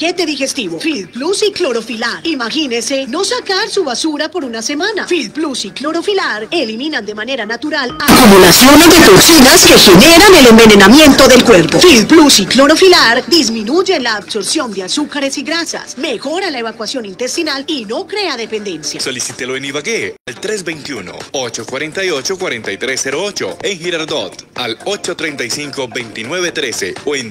paquete digestivo. Feed Plus y clorofilar. Imagínese no sacar su basura por una semana. Feed Plus y clorofilar eliminan de manera natural acumulaciones de toxinas que generan el envenenamiento del cuerpo. Feed Plus y clorofilar disminuyen la absorción de azúcares y grasas, mejora la evacuación intestinal y no crea dependencia. Solicítelo en Ibagué al 321-848-4308, en Girardot al 835-2913 o en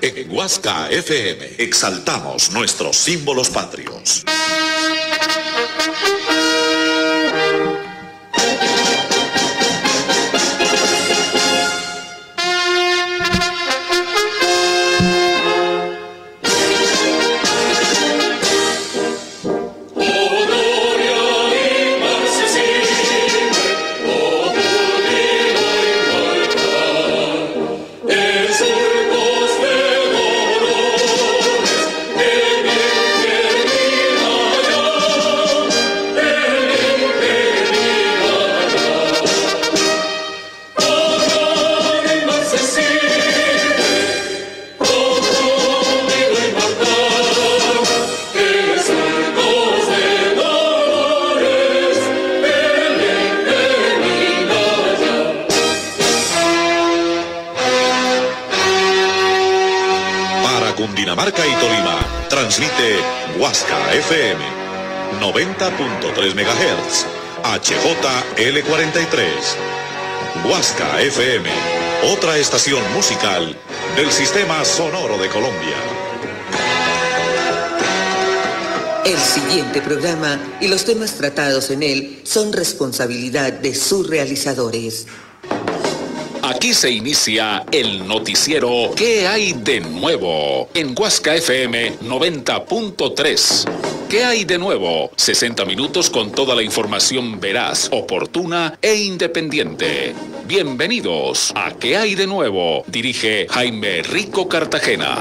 En Huasca FM exaltamos nuestros símbolos patrios. Transmite Huasca FM 90.3 MHz, HJL43. Huasca FM, otra estación musical del Sistema Sonoro de Colombia. El siguiente programa y los temas tratados en él son responsabilidad de sus realizadores. Aquí se inicia el noticiero ¿Qué hay de nuevo? En Huasca FM 90.3. ¿Qué hay de nuevo? 60 minutos con toda la información veraz, oportuna e independiente. Bienvenidos a ¿Qué hay de nuevo? Dirige Jaime Rico Cartagena.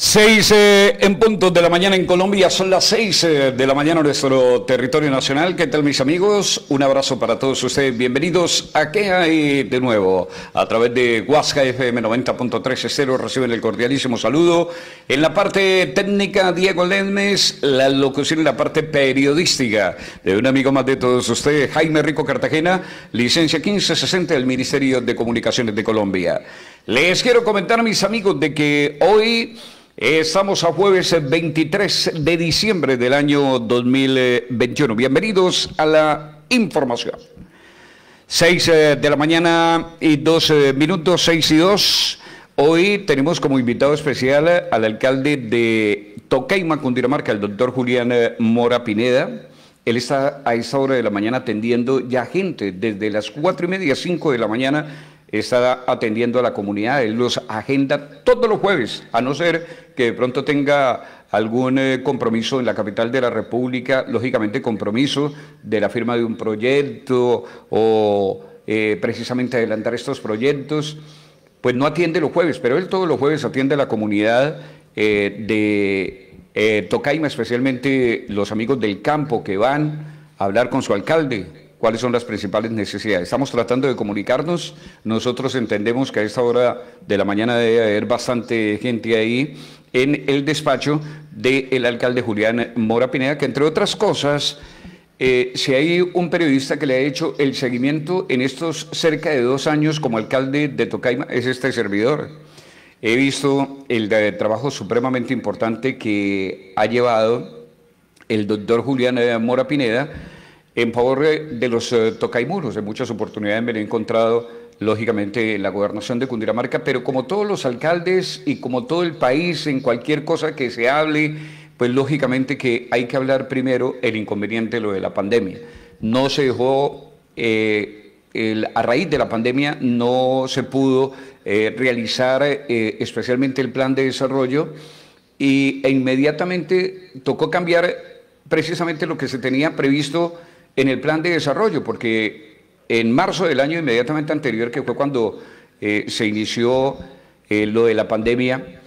Seis eh, en puntos de la mañana en Colombia, son las seis eh, de la mañana en nuestro territorio nacional. ¿Qué tal mis amigos? Un abrazo para todos ustedes. Bienvenidos a ¿Qué hay de nuevo? A través de Huasca FM 90.3 estero reciben el cordialísimo saludo. En la parte técnica, Diego Ledmes, la locución en la parte periodística de un amigo más de todos ustedes, Jaime Rico Cartagena, licencia 1560 del Ministerio de Comunicaciones de Colombia. Les quiero comentar, mis amigos, de que hoy... Estamos a jueves 23 de diciembre del año 2021. Bienvenidos a la información. 6 eh, de la mañana y 2 eh, minutos, 6 y 2. Hoy tenemos como invitado especial al alcalde de Tocaima, Cundinamarca, el doctor Julián eh, Mora Pineda. Él está a esa hora de la mañana atendiendo ya gente desde las 4 y media, 5 de la mañana está atendiendo a la comunidad, él los agenda todos los jueves, a no ser que de pronto tenga algún eh, compromiso en la capital de la República, lógicamente compromiso de la firma de un proyecto o eh, precisamente adelantar estos proyectos, pues no atiende los jueves, pero él todos los jueves atiende a la comunidad eh, de Tocaima, especialmente los amigos del campo que van a hablar con su alcalde, cuáles son las principales necesidades. Estamos tratando de comunicarnos. Nosotros entendemos que a esta hora de la mañana debe haber bastante gente ahí en el despacho del alcalde Julián Mora Pineda, que entre otras cosas, eh, si hay un periodista que le ha hecho el seguimiento en estos cerca de dos años como alcalde de Tocaima, es este servidor. He visto el de trabajo supremamente importante que ha llevado el doctor Julián Mora Pineda en favor de los eh, tocaimuros. En muchas oportunidades me lo he encontrado, lógicamente, en la gobernación de Cundinamarca, pero como todos los alcaldes y como todo el país, en cualquier cosa que se hable, pues lógicamente que hay que hablar primero el inconveniente, lo de la pandemia. No se dejó, eh, a raíz de la pandemia, no se pudo eh, realizar especialmente el plan de desarrollo y, e inmediatamente tocó cambiar precisamente lo que se tenía previsto en el plan de desarrollo, porque en marzo del año inmediatamente anterior, que fue cuando eh, se inició eh, lo de la pandemia,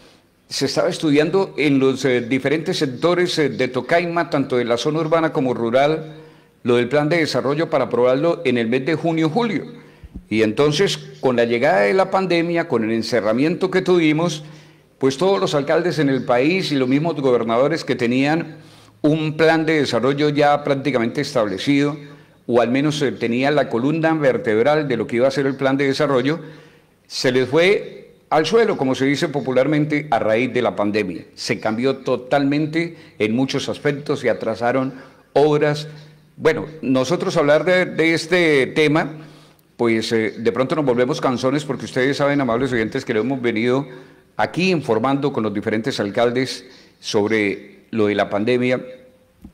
se estaba estudiando en los eh, diferentes sectores de Tocaima, tanto de la zona urbana como rural, lo del plan de desarrollo para aprobarlo en el mes de junio-julio. Y entonces, con la llegada de la pandemia, con el encerramiento que tuvimos, pues todos los alcaldes en el país y los mismos gobernadores que tenían un plan de desarrollo ya prácticamente establecido, o al menos eh, tenían la columna vertebral de lo que iba a ser el plan de desarrollo, se les fue al suelo, como se dice popularmente, a raíz de la pandemia. Se cambió totalmente en muchos aspectos y atrasaron obras. Bueno, nosotros hablar de, este tema, pues eh, de pronto nos volvemos canzones porque ustedes saben, amables oyentes, que lo hemos venido aquí informando con los diferentes alcaldes sobre lo de la pandemia,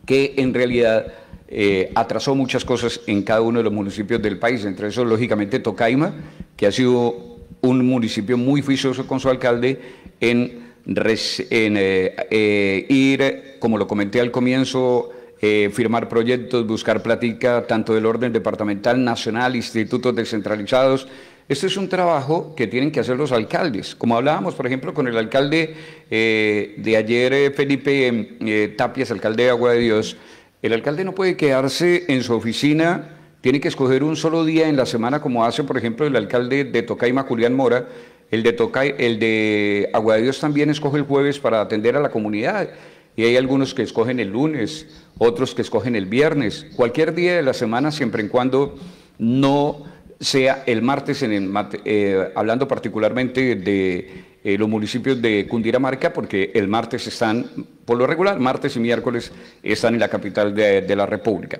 que en realidad eh, atrasó muchas cosas en cada uno de los municipios del país, entre esos, lógicamente, Tocaima, que ha sido un municipio muy juicioso con su alcalde en, eh, eh, ir, como lo comenté al comienzo, firmar proyectos, buscar plática tanto del orden departamental, nacional, institutos descentralizados, este es un trabajo que tienen que hacer los alcaldes. Como hablábamos, por ejemplo, con el alcalde eh, de ayer, eh, Felipe eh, Tapias, alcalde de Agua de Dios, el alcalde no puede quedarse en su oficina, tiene que escoger un solo día en la semana, como hace, por ejemplo, el alcalde de Tocaima, Julián Mora. El de, Tocay, el de Agua de Dios también escoge el jueves para atender a la comunidad. Y hay algunos que escogen el lunes, otros que escogen el viernes, cualquier día de la semana, siempre y cuando no sea el martes, en eh, hablando particularmente de eh, los municipios de Cundinamarca, porque el martes están, por lo regular, martes y miércoles están en la capital de, la República.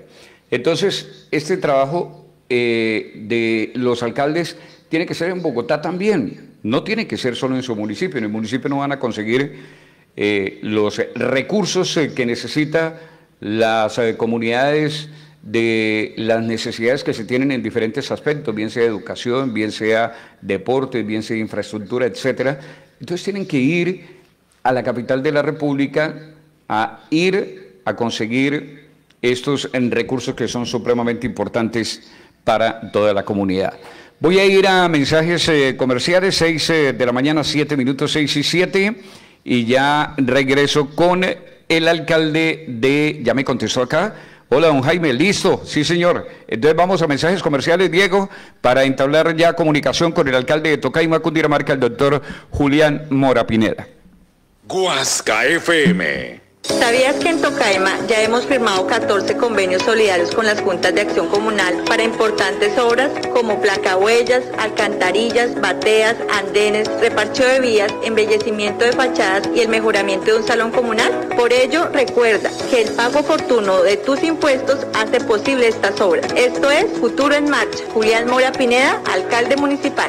Entonces, este trabajo eh, de los alcaldes tiene que ser en Bogotá también, no tiene que ser solo en su municipio, en el municipio no van a conseguir los recursos que necesita las comunidades de las necesidades que se tienen en diferentes aspectos, bien sea educación, bien sea deporte, bien sea infraestructura, etcétera. Entonces tienen que ir a la capital de la República a ir a conseguir estos recursos que son supremamente importantes para toda la comunidad. Voy a ir a mensajes eh, comerciales, 6 eh, de la mañana, 7 minutos, 6 y 7, y ya regreso con el alcalde de, ya me contestó acá, Hola, don Jaime, listo, sí señor. Entonces vamos a mensajes comerciales, Diego, para entablar ya comunicación con el alcalde de Tocaima, Cundinamarca, el doctor Julián Mora Pineda. Guasca FM ¿Sabías que en Tocaima ya hemos firmado 14 convenios solidarios con las juntas de acción comunal para importantes obras como placahuellas, alcantarillas, bateas, andenes, reparcho de vías, embellecimiento de fachadas y el mejoramiento de un salón comunal? Por ello, recuerda que el pago oportuno de tus impuestos hace posible estas obras. Esto es Futuro en Marcha. Julián Mora Pineda, alcalde municipal.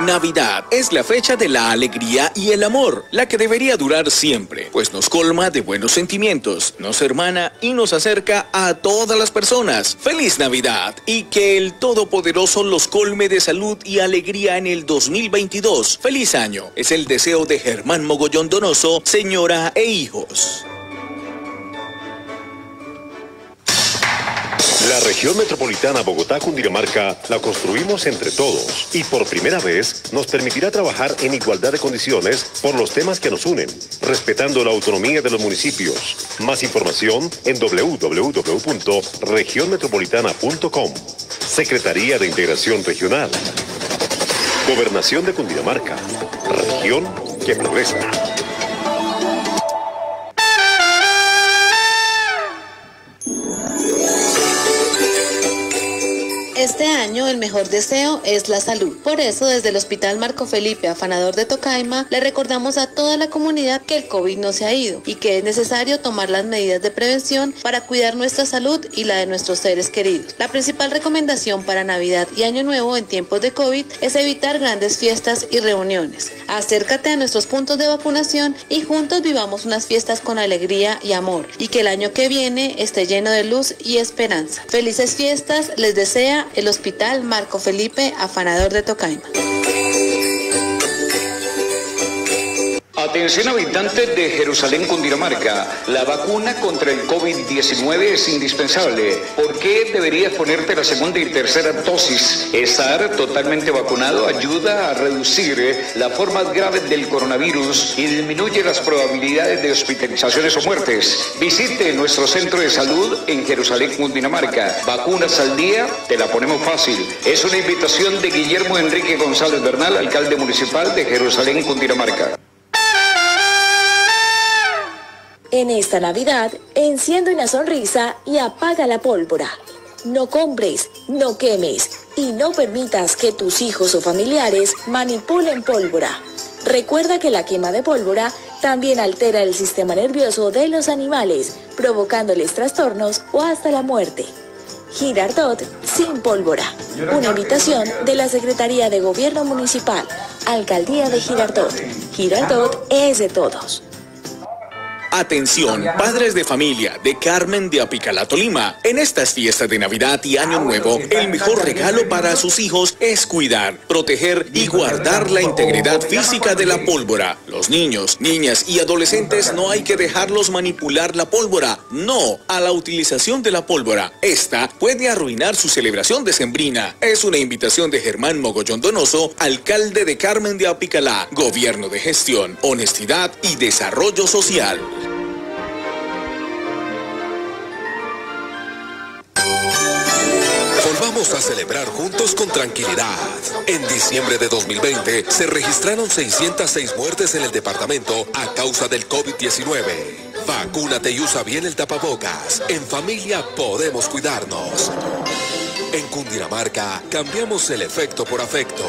Navidad es la fecha de la alegría y el amor, la que debería durar siempre, pues nos colma de buenos sentimientos, nos hermana y nos acerca a todas las personas. ¡Feliz Navidad! Y que el Todopoderoso los colme de salud y alegría en el 2022. ¡Feliz año! Es el deseo de Germán Mogollón Donoso, señora e hijos. La región metropolitana Bogotá-Cundinamarca la construimos entre todos y por primera vez nos permitirá trabajar en igualdad de condiciones por los temas que nos unen, respetando la autonomía de los municipios. Más información en www.regionmetropolitana.com. Secretaría de Integración Regional. Gobernación de Cundinamarca. Región que progresa. Este año el mejor deseo es la salud. Por eso desde el Hospital Marco Felipe, afanador de Tocaima, le recordamos a toda la comunidad que el COVID no se ha ido y que es necesario tomar las medidas de prevención para cuidar nuestra salud y la de nuestros seres queridos. La principal recomendación para Navidad y Año Nuevo en tiempos de COVID es evitar grandes fiestas y reuniones. Acércate a nuestros puntos de vacunación y juntos vivamos unas fiestas con alegría y amor y que el año que viene esté lleno de luz y esperanza. Felices fiestas les desea el Hospital Marco Felipe Afanador de Tocaima. Atención habitantes de Jerusalén, Cundinamarca. La vacuna contra el COVID-19 es indispensable. ¿Por qué deberías ponerte la segunda y tercera dosis? Estar totalmente vacunado ayuda a reducir eh, la forma grave del coronavirus y disminuye las probabilidades de hospitalizaciones o muertes. Visite nuestro centro de salud en Jerusalén, Cundinamarca. Vacunas al día, te la ponemos fácil. Es una invitación de Guillermo Enrique González Bernal, alcalde municipal de Jerusalén, Cundinamarca. En esta Navidad, enciende una sonrisa y apaga la pólvora. No compres, no quemes y no permitas que tus hijos o familiares manipulen pólvora. Recuerda que la quema de pólvora también altera el sistema nervioso de los animales, provocándoles trastornos o hasta la muerte. Girardot sin pólvora. Una invitación de la Secretaría de Gobierno Municipal, Alcaldía de Girardot. Girardot es de todos. Atención, padres de familia de Carmen de Apicalá, Tolima. En estas fiestas de Navidad y Año Nuevo, el mejor regalo para sus hijos es cuidar, proteger y guardar la integridad física de la pólvora. Los niños, niñas y adolescentes no hay que dejarlos manipular la pólvora. No a la utilización de la pólvora. Esta puede arruinar su celebración decembrina. Es una invitación de Germán Mogollón Donoso, alcalde de Carmen de Apicalá, Gobierno de Gestión, Honestidad y Desarrollo Social. Volvamos a celebrar juntos con tranquilidad. En diciembre de 2020 se registraron 606 muertes en el departamento a causa del COVID-19. Vacúnate y usa bien el tapabocas. En familia podemos cuidarnos. En Cundinamarca cambiamos el efecto por afecto.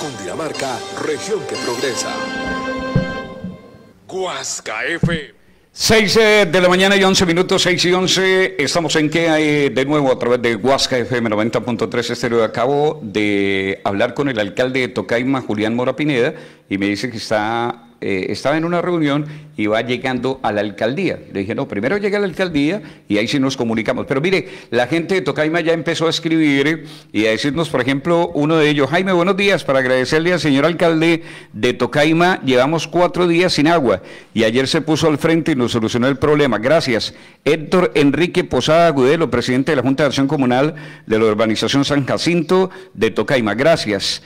Cundinamarca, región que progresa. Guasca F. 6 eh, de la mañana y 11 minutos, 6 y 11. Estamos en que de nuevo a través de Huasca FM 90.3 estéreo. Acabo de hablar con el alcalde de Tocaima, Julián Mora Pineda, y me dice que está eh, estaba en una reunión y va llegando a la alcaldía. Le dije, no, primero llega a la alcaldía y ahí sí nos comunicamos. Pero mire, la gente de Tocaima ya empezó a escribir y a decirnos, por ejemplo, uno de ellos, Jaime, buenos días, para agradecerle al señor alcalde de Tocaima, llevamos cuatro días sin agua y ayer se puso al frente y nos solucionó el problema. Gracias. Héctor Enrique Posada Agudelo, presidente de la Junta de Acción Comunal de la Urbanización San Jacinto de Tocaima. Gracias.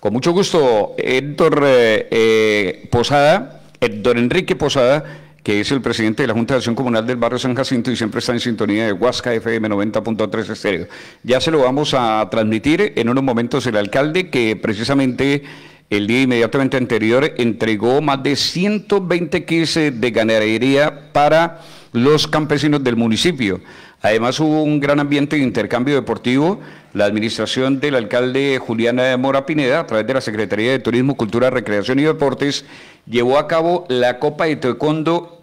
Con mucho gusto, Héctor eh, eh, Posada, Héctor Enrique Posada, que es el presidente de la Junta de Acción Comunal del Barrio San Jacinto y siempre está en sintonía de Huasca FM 90.3 estéreo. Ya se lo vamos a transmitir en unos momentos el alcalde que precisamente el día inmediatamente anterior entregó más de 120 kits de ganadería para los campesinos del municipio. Además hubo un gran ambiente de intercambio deportivo. La administración del alcalde Juliana Mora Pineda, a través de la Secretaría de Turismo, Cultura, Recreación y Deportes, llevó a cabo la Copa de Taekwondo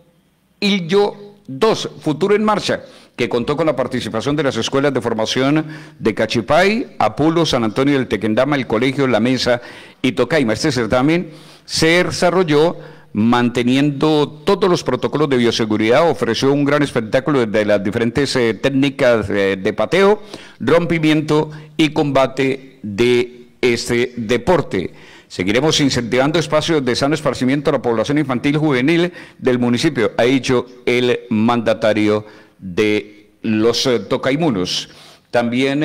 Illo 2, Futuro en Marcha, que contó con la participación de las escuelas de formación de Cachipay, Apulo, San Antonio del Tequendama, el Colegio La Mesa y Tocaima. Este certamen se desarrolló manteniendo todos los protocolos de bioseguridad, ofreció un gran espectáculo de las diferentes eh, técnicas eh, de pateo, rompimiento y combate de este deporte. Seguiremos incentivando espacios de sano esparcimiento a la población infantil juvenil del municipio, ha dicho el mandatario de los eh, tocaimunos. También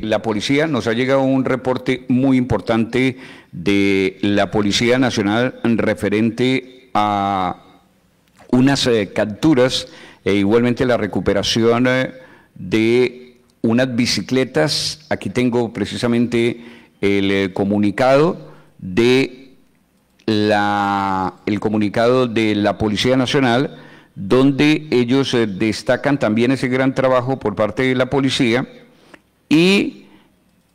la policía nos ha llegado un reporte muy importante de la Policía Nacional referente a unas eh, capturas e igualmente la recuperación eh, de unas bicicletas. Aquí tengo precisamente el eh, comunicado de la, el comunicado de la Policía Nacional, donde ellos destacan también ese gran trabajo por parte de la policía y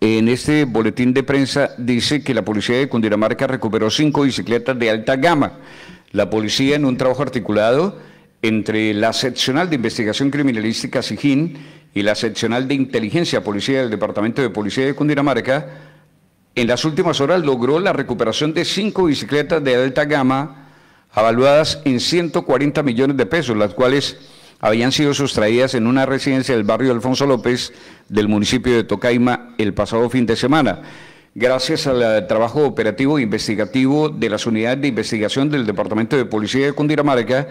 en este boletín de prensa dice que la policía de Cundinamarca recuperó cinco bicicletas de alta gama. La policía, en un trabajo articulado entre la seccional de investigación criminalística SIGIN y la seccional de inteligencia policía del Departamento de Policía de Cundinamarca, en las últimas horas logró la recuperación de cinco bicicletas de alta gama avaluadas en 140 millones de pesos, las cuales habían sido sustraídas en una residencia del barrio Alfonso López del municipio de Tocaima el pasado fin de semana. gracias al eh, trabajo operativo e investigativo de las unidades de investigación del Departamento de Policía de Cundinamarca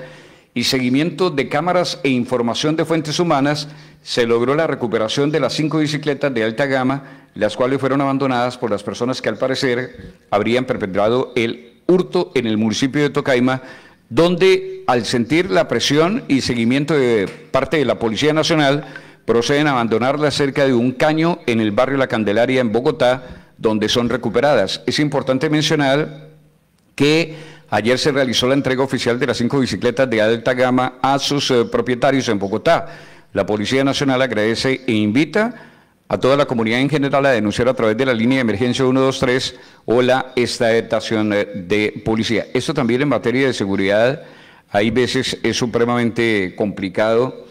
y seguimiento de cámaras e información de fuentes humanas, se logró la recuperación de las cinco bicicletas de alta gama, las cuales fueron abandonadas por las personas que al parecer habrían perpetrado el hurto en el municipio de Tocaima, donde al sentir la presión y seguimiento de parte de la Policía Nacional, proceden a abandonarlas cerca de un caño en el barrio La Candelaria en Bogotá, donde son recuperadas. Es importante mencionar que ayer se realizó la entrega oficial de las cinco bicicletas de alta gama a sus eh, propietarios en Bogotá. La Policía Nacional agradece e invita a toda la comunidad en general a denunciar a través de la línea de emergencia 123 o la estación eh, de policía. Esto también en materia de seguridad, hay veces es supremamente complicado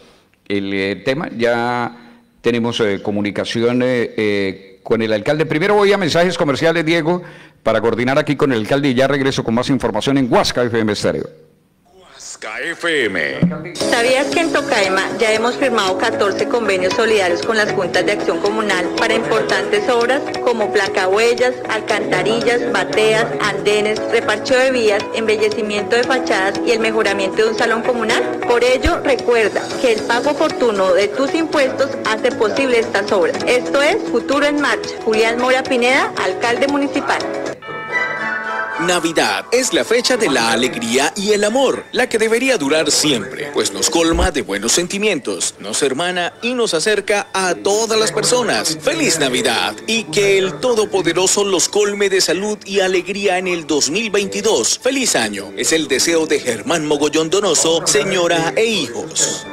el eh, tema. Ya tenemos comunicación con el alcalde. Primero voy a mensajes comerciales, Diego, para coordinar aquí con el alcalde y ya regreso con más información en Huasca FM Estéreo. KFM. ¿Sabías que en Tocaima ya hemos firmado 14 convenios solidarios con las juntas de acción comunal para importantes obras como placahuellas, alcantarillas, bateas, andenes, reparcho de vías, embellecimiento de fachadas y el mejoramiento de un salón comunal? Por ello, recuerda que el pago oportuno de tus impuestos hace posible estas obras. Esto es Futuro en Marcha. Julián Mora Pineda, alcalde municipal. Navidad es la fecha de la alegría y el amor, la que debería durar siempre, pues nos colma de buenos sentimientos, nos hermana y nos acerca a todas las personas. ¡Feliz Navidad! Y que el Todopoderoso los colme de salud y alegría en el 2022. ¡Feliz año! Es el deseo de Germán Mogollón Donoso, señora e hijos.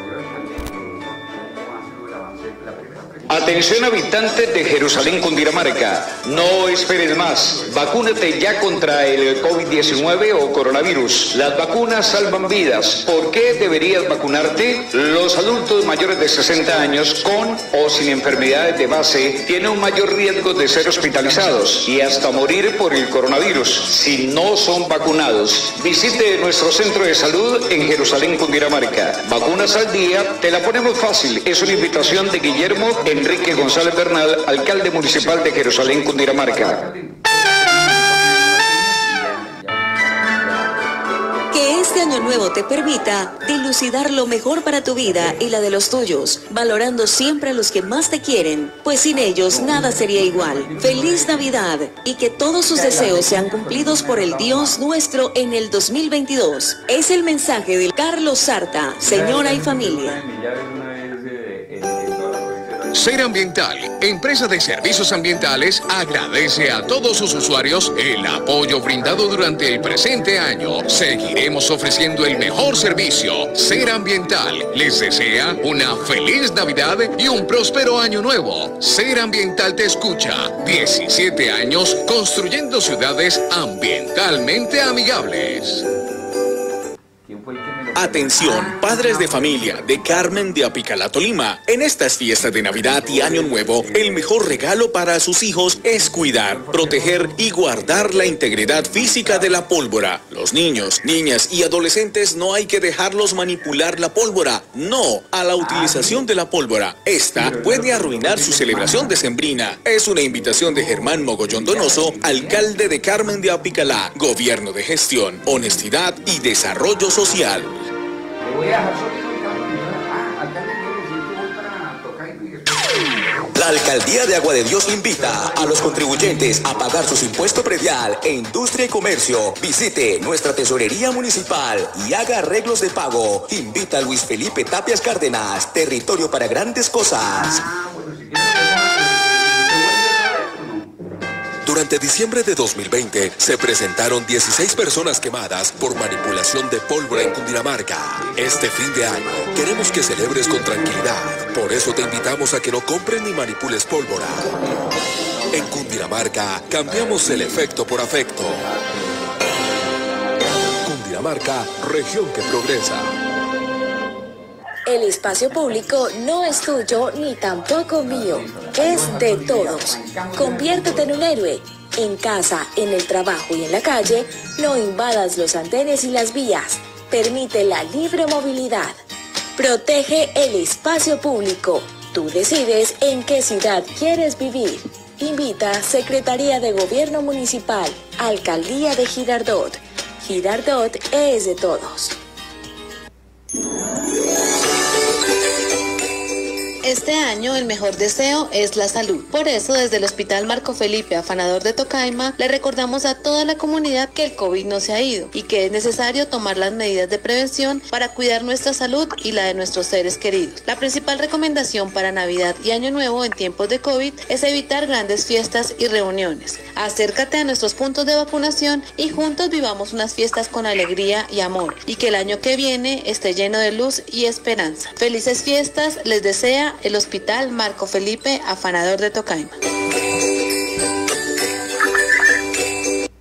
Atención habitantes de Jerusalén, Cundinamarca, no esperes más. Vacúnate ya contra el COVID-19 o coronavirus. Las vacunas salvan vidas. ¿Por qué deberías vacunarte? Los adultos mayores de 60 años con o sin enfermedades de base tienen un mayor riesgo de ser hospitalizados y hasta morir por el coronavirus si no son vacunados. Visite nuestro centro de salud en Jerusalén, Cundinamarca. Vacunas al día, te la ponemos fácil. Es una invitación de Guillermo en Enrique González Bernal, alcalde municipal de Jerusalén, Cundinamarca. Que este año nuevo te permita dilucidar lo mejor para tu vida y la de los tuyos, valorando siempre a los que más te quieren, pues sin ellos nada sería igual. Feliz Navidad y que todos sus deseos sean cumplidos por el Dios nuestro en el 2022. Es el mensaje de Carlos Sarta, señora y familia. Ser Ambiental, empresa de servicios ambientales, agradece a todos sus usuarios el apoyo brindado durante el presente año. Seguiremos ofreciendo el mejor servicio. Ser Ambiental les desea una feliz Navidad y un próspero año nuevo. Ser Ambiental te escucha. 17 años construyendo ciudades ambientalmente amigables. Atención, padres de familia de Carmen de Apicalato Lima. En estas fiestas de Navidad y Año Nuevo, el mejor regalo para sus hijos es cuidar, proteger y guardar la integridad física de la pólvora. Los niños, niñas y adolescentes no hay que dejarlos manipular la pólvora. No a la utilización de la pólvora. Esta puede arruinar su celebración decembrina. Es una invitación de Germán Mogollón Donoso, alcalde de Carmen de Apicalá, Gobierno de Gestión, Honestidad y Desarrollo Social. La Alcaldía de Agua de Dios invita a los contribuyentes a pagar su impuesto predial e industria y comercio. Visite nuestra tesorería municipal y haga arreglos de pago. Invita a Luis Felipe Tapias Cárdenas, territorio para grandes cosas. Durante diciembre de 2020 se presentaron 16 personas quemadas por manipulación de pólvora en Cundinamarca. Este fin de año queremos que celebres con tranquilidad. Por eso te invitamos a que no compres ni manipules pólvora. En Cundinamarca cambiamos el efecto por afecto. Cundinamarca, región que progresa. El espacio público no es tuyo ni tampoco mío, es de todos. Conviértete en un héroe. En casa, en el trabajo y en la calle, no invadas los andenes y las vías. Permite la libre movilidad. Protege el espacio público. Tú decides en qué ciudad quieres vivir. Invita Secretaría de Gobierno Municipal, Alcaldía de Girardot. Girardot es de todos. Música Este año el mejor deseo es la salud. Por eso desde el Hospital Marco Felipe Afanador de Tocaima le recordamos a toda la comunidad que el COVID no se ha ido y que es necesario tomar las medidas de prevención para cuidar nuestra salud y la de nuestros seres queridos. La principal recomendación para Navidad y Año Nuevo en tiempos de COVID es evitar grandes fiestas y reuniones. Acércate a nuestros puntos de vacunación y juntos vivamos unas fiestas con alegría y amor y que el año que viene esté lleno de luz y esperanza. Felices fiestas les desea el Hospital Marco Felipe Afanador de Tocaima.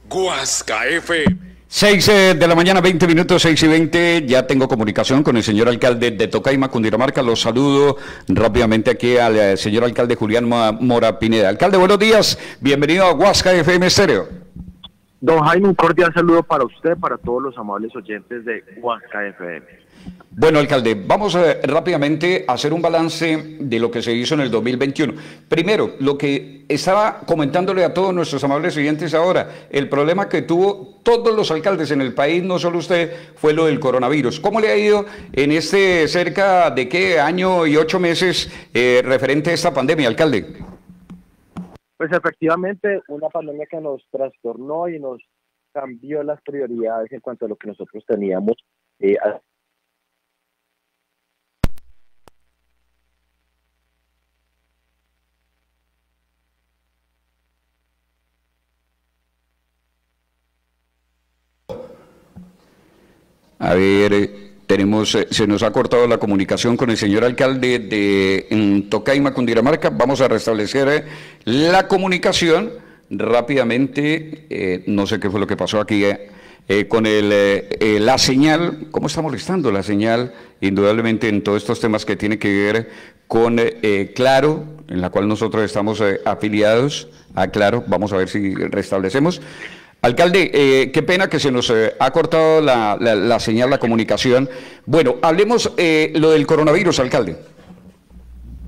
Guasca FM. 6 eh, de la mañana, 20 minutos, 6 y 20. Ya tengo comunicación con el señor alcalde de Tocaima, Cundinamarca. Los saludo rápidamente aquí al eh, señor alcalde Julián Mo- Mora Pineda. Alcalde, buenos días. Bienvenido a Huasca FM Estéreo. Don Jaime, un cordial saludo para usted, para todos los amables oyentes de Huasca FM. Bueno, alcalde, vamos eh, rápidamente a hacer un balance de lo que se hizo en el 2021. Primero, lo que estaba comentándole a todos nuestros amables oyentes ahora, el problema que tuvo todos los alcaldes en el país, no solo usted, fue lo del coronavirus. ¿Cómo le ha ido en este cerca de qué año y ocho meses eh, referente a esta pandemia, alcalde? Pues efectivamente, una pandemia que nos trastornó y nos cambió las prioridades en cuanto a lo que nosotros teníamos. eh, a- ver, eh, tenemos, eh, se nos ha cortado la comunicación con el señor alcalde de Tocaima, Cundinamarca. Vamos a restablecer eh, la comunicación rápidamente. no sé qué fue lo que pasó aquí con el, la señal. ¿Cómo está molestando la señal? Indudablemente en todos estos temas que tiene que ver con eh, Claro, en la cual nosotros estamos afiliados a Claro. Vamos a ver si restablecemos. Alcalde, eh, qué pena que se nos eh, ha cortado la, la- la señal, la comunicación. Bueno, hablemos eh, lo del coronavirus, alcalde.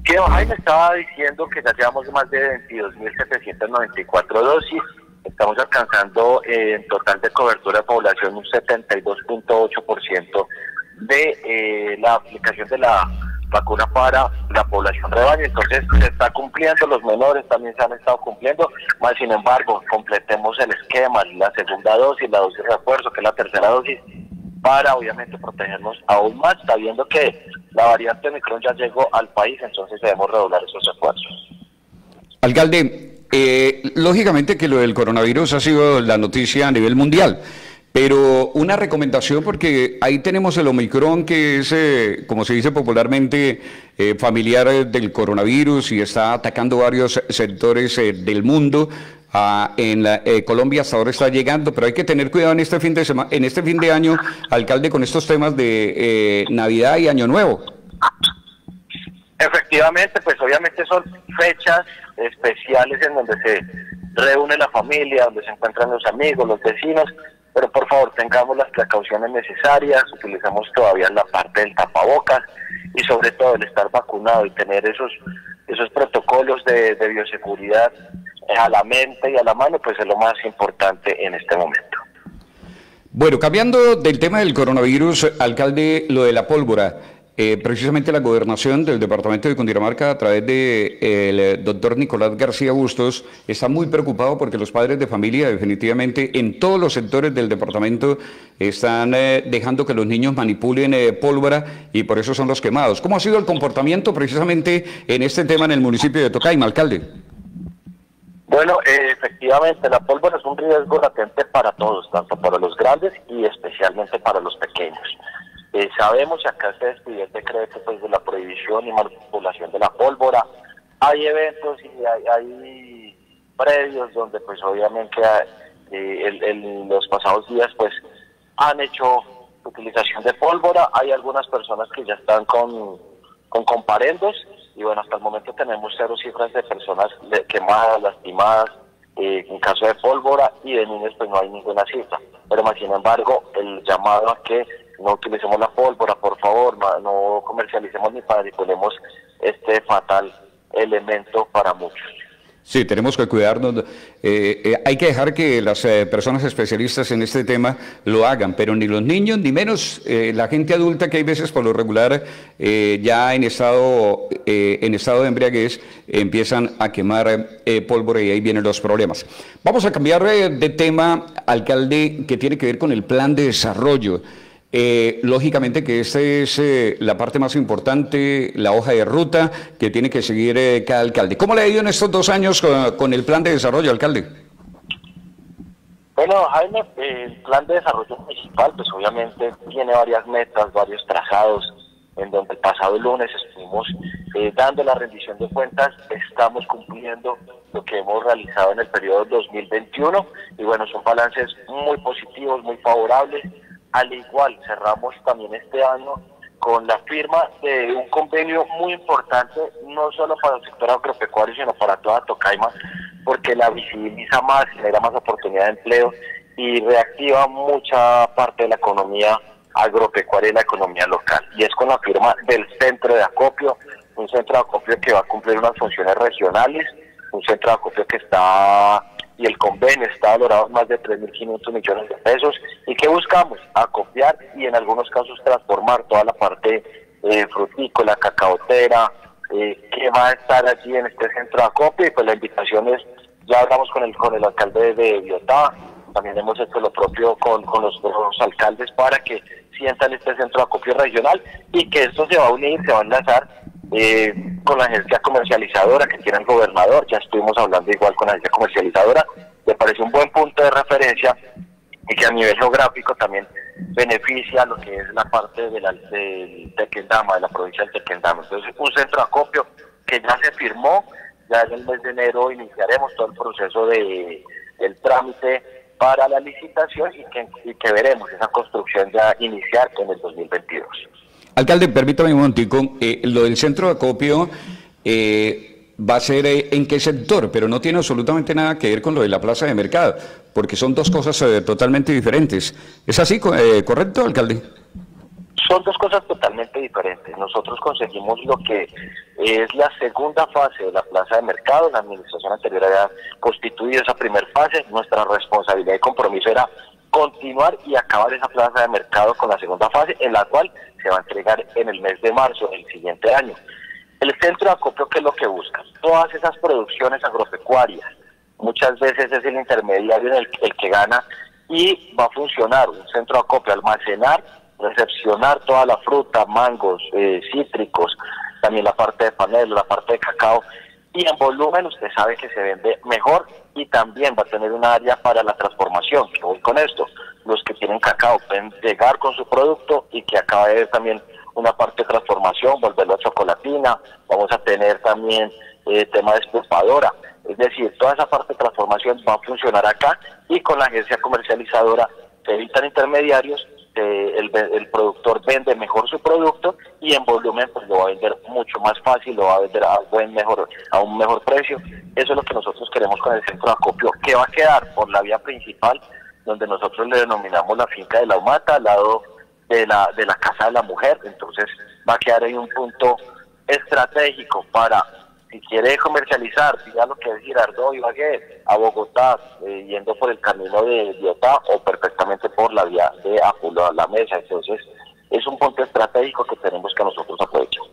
Que Jaime estaba diciendo que ya llevamos más de 22.794 dosis. Estamos alcanzando eh, en total de cobertura de población un 72.8% de eh, la aplicación de la vacuna para la población rebaño. Entonces se está cumpliendo, los menores también se han estado cumpliendo, más sin embargo, completemos el esquema, la segunda dosis, la dosis refuerzo, que es la tercera dosis, para obviamente protegernos aún más, sabiendo que la variante Omicron ya llegó al país, entonces debemos redoblar esos esfuerzos. Alcalde, eh, lógicamente que lo del coronavirus ha sido la noticia a nivel mundial, pero una recomendación porque ahí tenemos el Omicron que es, eh, como se dice popularmente, eh, familiar del coronavirus y está atacando varios sectores eh, del mundo. Ah, en la- eh, Colombia hasta ahora está llegando, pero hay que tener cuidado en este fin de semana, en este fin de año, alcalde, con estos temas de Navidad y Año Nuevo. Efectivamente, pues obviamente son fechas especiales en donde se reúne la familia, donde se encuentran los amigos, los vecinos, pero por favor tengamos las precauciones necesarias, utilicemos todavía la parte del tapabocas y sobre todo el estar vacunado y tener esos esos protocolos de, de bioseguridad a la mente y a la mano, pues es lo más importante en este momento. Bueno, cambiando del tema del coronavirus, alcalde, lo de la pólvora. Eh, precisamente la gobernación del departamento de Cundinamarca, a través de eh, doctor Nicolás García Bustos, está muy preocupado porque los padres de familia, definitivamente, en todos los sectores del departamento, están eh, dejando que los niños manipulen eh, pólvora y por eso son los quemados. ¿Cómo ha sido el comportamiento precisamente en este tema en el municipio de Tocaima, alcalde? Bueno, efectivamente, la pólvora es un riesgo latente para todos, tanto para los grandes y especialmente para los pequeños. Eh, sabemos que acá se despidió el decreto pues, de la prohibición y manipulación de la pólvora. Hay eventos y hay, hay predios donde pues obviamente eh, el- los pasados días pues han hecho utilización de pólvora. Hay algunas personas que ya están con, con comparendos y bueno, hasta el momento tenemos cero cifras de personas quemadas, lastimadas, eh, en caso de pólvora y de niños pues no hay ninguna cifra. Pero más sin embargo, el llamado a que no utilicemos la pólvora, por favor, no comercialicemos ni manipulemos este fatal elemento para muchos. Sí, tenemos que cuidarnos. Eh, eh, hay que dejar que las eh, personas especialistas en este tema lo hagan, pero ni los niños, ni menos la gente adulta que hay veces por lo regular ya en estado, en estado de embriaguez empiezan a quemar pólvora y ahí vienen los problemas. Vamos a cambiar de tema, alcalde, que tiene que ver con el plan de desarrollo. Eh, lógicamente que esta es eh, la parte más importante, la hoja de ruta que tiene que seguir eh, cada alcalde. ¿Cómo le ha ido en estos dos años con, el plan de desarrollo, alcalde? Bueno, Jaime, el plan de desarrollo municipal, pues obviamente tiene varias metas, varios trazados, en donde el pasado lunes estuvimos dando la rendición de cuentas, estamos cumpliendo lo que hemos realizado en el periodo 2021 y bueno, son balances muy positivos, muy favorables al igual, cerramos también este año con la firma de un convenio muy importante, no solo para el sector agropecuario, sino para toda Tocaima, porque la visibiliza más, genera más oportunidad de empleo y reactiva mucha parte de la economía agropecuaria y la economía local. Y es con la firma del centro de acopio, un centro de acopio que va a cumplir unas funciones regionales, un centro de acopio que está y el convenio está valorado más de 3.500 millones de pesos. ¿Y qué buscamos? Acopiar y en algunos casos transformar toda la parte eh, frutícola, cacaotera, eh, que va a estar allí en este centro de acopio. Y pues la invitación es, ya hablamos con el, con el alcalde de Biotá, también hemos hecho lo propio con, con los, alcaldes para que sientan este centro de acopio regional y que esto se va a unir, se va a enlazar eh, con la agencia comercializadora que tiene el gobernador, ya estuvimos hablando igual con la agencia comercializadora, me parece un buen punto de referencia y que a nivel geográfico también beneficia lo que es la parte de la, del Tequendama, de la provincia del Tequendama. Entonces, un centro de acopio que ya se firmó, ya en el mes de enero iniciaremos todo el proceso de el trámite para la licitación y que, y que veremos esa construcción ya iniciar en el 2022. Alcalde, permítame un momentico, eh, lo del centro de acopio eh, va a ser eh, en qué sector, pero no tiene absolutamente nada que ver con lo de la plaza de mercado, porque son dos cosas totalmente diferentes. ¿Es así, correcto, alcalde? Son dos cosas totalmente diferentes. Nosotros conseguimos lo que es la segunda fase de la plaza de mercado. La administración anterior había constituido esa primera fase. Nuestra responsabilidad y compromiso era continuar y acabar esa plaza de mercado con la segunda fase, en la cual se va a entregar en el mes de marzo del siguiente año. El centro de acopio, ¿qué es lo que busca? Todas esas producciones agropecuarias, muchas veces es el intermediario el, que gana y va a funcionar un centro de acopio, almacenar, recepcionar toda la fruta, mangos, eh, cítricos, también la parte de panela, la parte de cacao, y en volumen usted sabe que se vende mejor y también va a tener un área para la transformación. voy con esto? Los que tienen cacao pueden llegar con su producto y que acaba de ver también una parte de transformación, volverlo a chocolatina, vamos a tener también eh, tema de expulpadora. Es decir, toda esa parte de transformación va a funcionar acá y con la agencia comercializadora se evitan intermediarios eh, el, productor vende mejor su producto y en volumen pues lo va a vender mucho más fácil, lo va a vender a, buen mejor, a un mejor precio. Eso es lo que nosotros queremos con el centro de acopio, que va a quedar por la vía principal, donde nosotros le denominamos la finca de la Humata, al lado de la, de la Casa de la Mujer. Entonces va a quedar ahí un punto estratégico para si quiere comercializar, diga lo que es Girardot Baguette, a Bogotá, eh, yendo por el camino de Biotá o perfectamente por la vía de Apulo a la mesa. Entonces, es un punto estratégico que tenemos que nosotros aprovechar.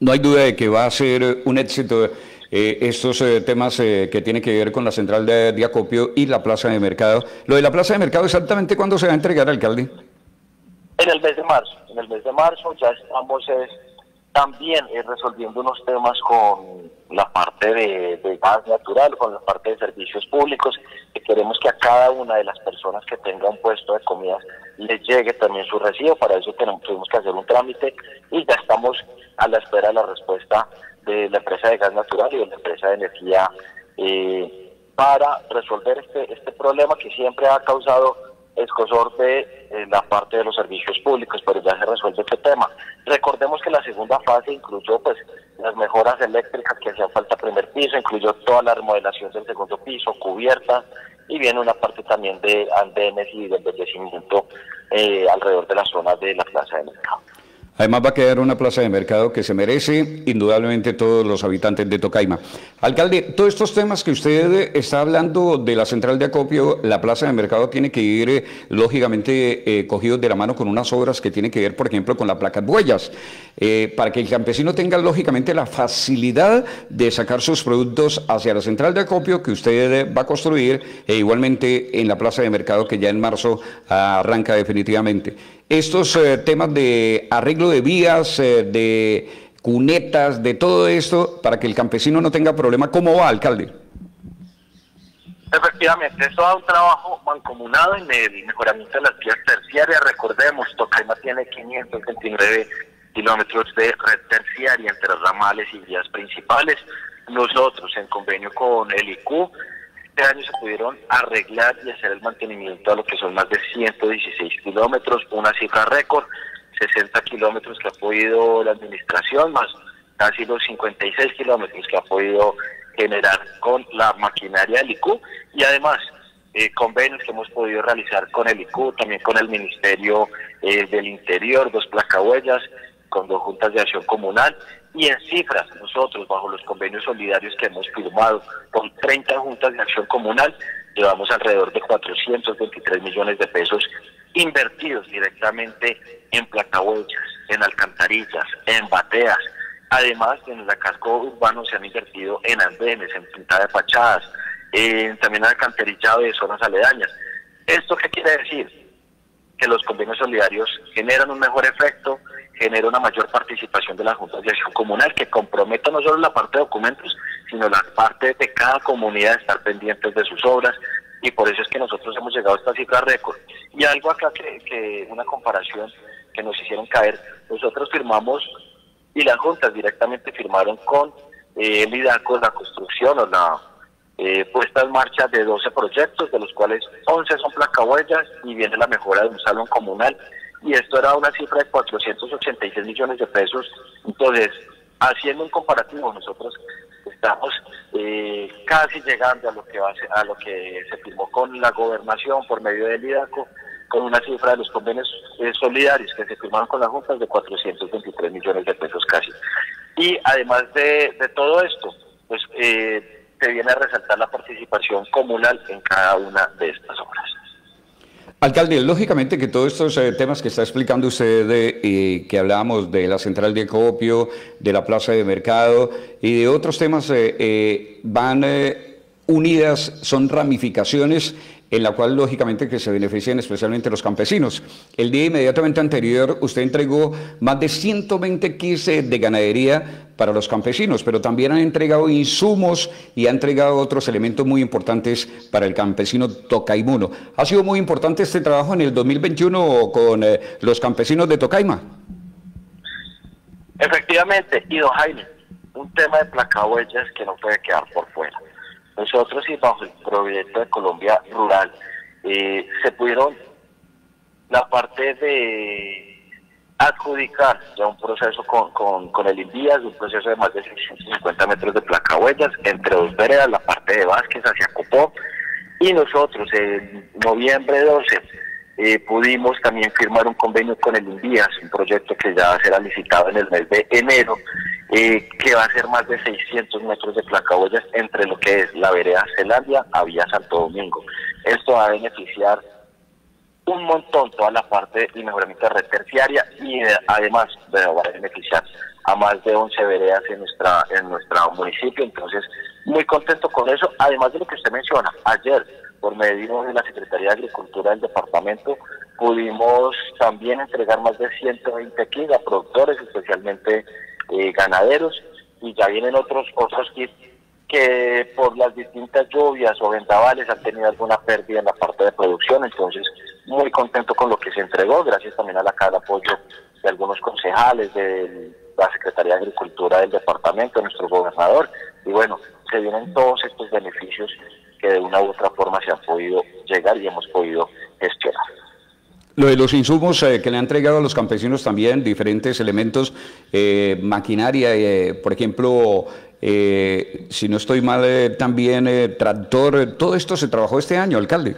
No hay duda de que va a ser un éxito eh, estos eh, temas que tienen que ver con la central de, de, acopio y la plaza de mercado. Lo de la plaza de mercado, ¿exactamente cuándo se va a entregar, alcalde? En el mes de marzo. En el mes de marzo ya estamos también resolviendo unos temas con la parte de, gas natural, con la parte de servicios públicos, que queremos que a cada una de las personas que tenga un puesto de comidas les llegue también su recibo, para eso tenemos, tuvimos que hacer un trámite y ya estamos a la espera de la respuesta de la empresa de gas natural y de la empresa de energía eh, para resolver este, este problema que siempre ha causado escosor de eh, la parte de los servicios públicos, pero ya se resuelve este tema. Recordemos que la segunda fase incluyó pues las mejoras eléctricas que hacían falta primer piso, incluyó toda la remodelación del segundo piso, cubierta, y viene una parte también de andenes y de embellecimiento eh, alrededor de la zona de la plaza de mercado. Además va a quedar una plaza de mercado que se merece indudablemente todos los habitantes de Tocaima. Alcalde, todos estos temas que usted está hablando de la central de acopio, la plaza de mercado tiene que ir eh, lógicamente eh, cogidos de la mano con unas obras que tienen que ver, por ejemplo, con la placa de huellas, eh, para que el campesino tenga lógicamente la facilidad de sacar sus productos hacia la central de acopio que usted va a construir e igualmente en la plaza de mercado que ya en marzo arranca definitivamente estos eh, temas de arreglo de vías, eh, de cunetas, de todo esto, para que el campesino no tenga problema. ¿Cómo va, alcalde? Efectivamente, esto da un trabajo mancomunado en el mejoramiento de las vías terciarias. Recordemos, Tocaima tiene 529 kilómetros de red terciaria entre ramales y vías principales. Nosotros, en convenio con el IQ, este año se pudieron arreglar y hacer el mantenimiento a lo que son más de 116 kilómetros, una cifra récord, 60 kilómetros que ha podido la administración, más casi los 56 kilómetros que ha podido generar con la maquinaria del IQ y además eh, convenios que hemos podido realizar con el IQ, también con el Ministerio eh, del Interior, dos placahuellas, con dos juntas de acción comunal y en cifras, nosotros bajo los convenios solidarios que hemos firmado con 30 juntas de acción comunal, llevamos alrededor de 423 millones de pesos invertidos directamente en placahuellas, en alcantarillas, en bateas. Además, en el casco urbano se han invertido en andenes, en pintada de fachadas, en, también en alcantarillado de zonas aledañas. ¿Esto qué quiere decir? Que los convenios solidarios generan un mejor efecto, genera una mayor participación de las juntas de acción comunal que comprometa no solo la parte de documentos, sino la parte de cada comunidad de estar pendientes de sus obras y por eso es que nosotros hemos llegado a esta cifra récord. Y algo acá que, que una comparación que nos hicieron caer, nosotros firmamos y las juntas directamente firmaron con eh, el IDACO la construcción o la eh, puesta en marcha de 12 proyectos, de los cuales 11 son placahuellas y viene la mejora de un salón comunal y esto era una cifra de 486 millones de pesos. Entonces, haciendo un comparativo, nosotros estamos eh, casi llegando a lo que va a, a lo que se firmó con la gobernación por medio del IDACO, con una cifra de los convenios eh, solidarios que se firmaron con la Junta de 423 millones de pesos casi. Y además de, todo esto, pues eh, se viene a resaltar la participación comunal en cada una de estas obras. Alcalde, lógicamente que todos estos eh, temas que está explicando usted, eh, que hablábamos de la central de copio, de la plaza de mercado y de otros temas, eh, van unidas, son ramificaciones en la cual lógicamente que se benefician especialmente los campesinos. El día inmediatamente anterior usted entregó más de 120 kits de ganadería para los campesinos, pero también han entregado insumos y ha entregado otros elementos muy importantes para el campesino tocaimuno. ¿Ha sido muy importante este trabajo en el 2021 con eh, los campesinos de Tocaima? Efectivamente, y don Jaime, un tema de placahuellas que no puede quedar por fuera. Nosotros y bajo el proyecto de Colombia Rural eh, se pudieron la parte de adjudicar ya un proceso con, con, el INVIAS, un proceso de más de 650 metros de placa huellas entre dos veredas, la parte de Vázquez hacia Copó, y nosotros en noviembre 12 eh, pudimos también firmar un convenio con el INVIAS, un proyecto que ya será licitado en el mes de enero, eh, que va a ser más de 600 metros de placa huellas entre lo que es la vereda Celandia a Vía Santo Domingo. Esto va a beneficiar un montón toda la parte de mejoramiento de red terciaria y eh, además va a beneficiar a más de 11 veredas en nuestra en nuestro municipio. Entonces, muy contento con eso. Además de lo que usted menciona, ayer, por medio de la Secretaría de Agricultura del departamento, pudimos también entregar más de 120 kits a productores, especialmente eh, ganaderos, y ya vienen otros, otros kits que por las distintas lluvias o vendavales han tenido alguna pérdida en la parte de producción, entonces muy contento con lo que se entregó, gracias también a la cara apoyo de algunos concejales, de la Secretaría de Agricultura del departamento, de nuestro gobernador, y bueno, se vienen todos estos beneficios que de una u otra forma se han podido llegar y hemos podido gestionar. Lo de los insumos eh, que le han entregado a los campesinos también, diferentes elementos, eh, maquinaria, eh, por ejemplo, si no estoy mal, también tractor, todo esto se trabajó este año, alcalde.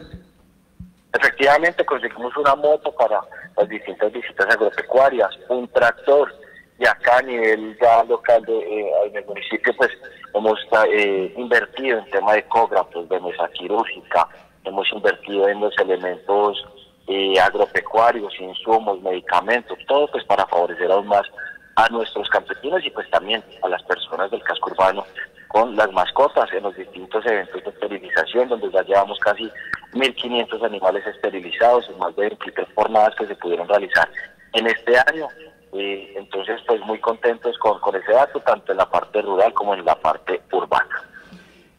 Efectivamente, conseguimos una moto para las distintas visitas agropecuarias, un tractor, y acá a nivel ya local de, eh, en el municipio pues hemos eh, invertido en tema de ecógrafos, de mesa quirúrgica, hemos invertido en los elementos eh, agropecuarios, insumos, medicamentos, todo pues para favorecer aún más a nuestros campesinos y pues también a las personas del casco urbano con las mascotas en los distintos eventos de esterilización, donde ya llevamos casi 1.500 animales esterilizados en más de 23 jornadas que se pudieron realizar en este año. Eh, entonces, pues muy contentos con, con ese dato, tanto en la parte rural como en la parte urbana.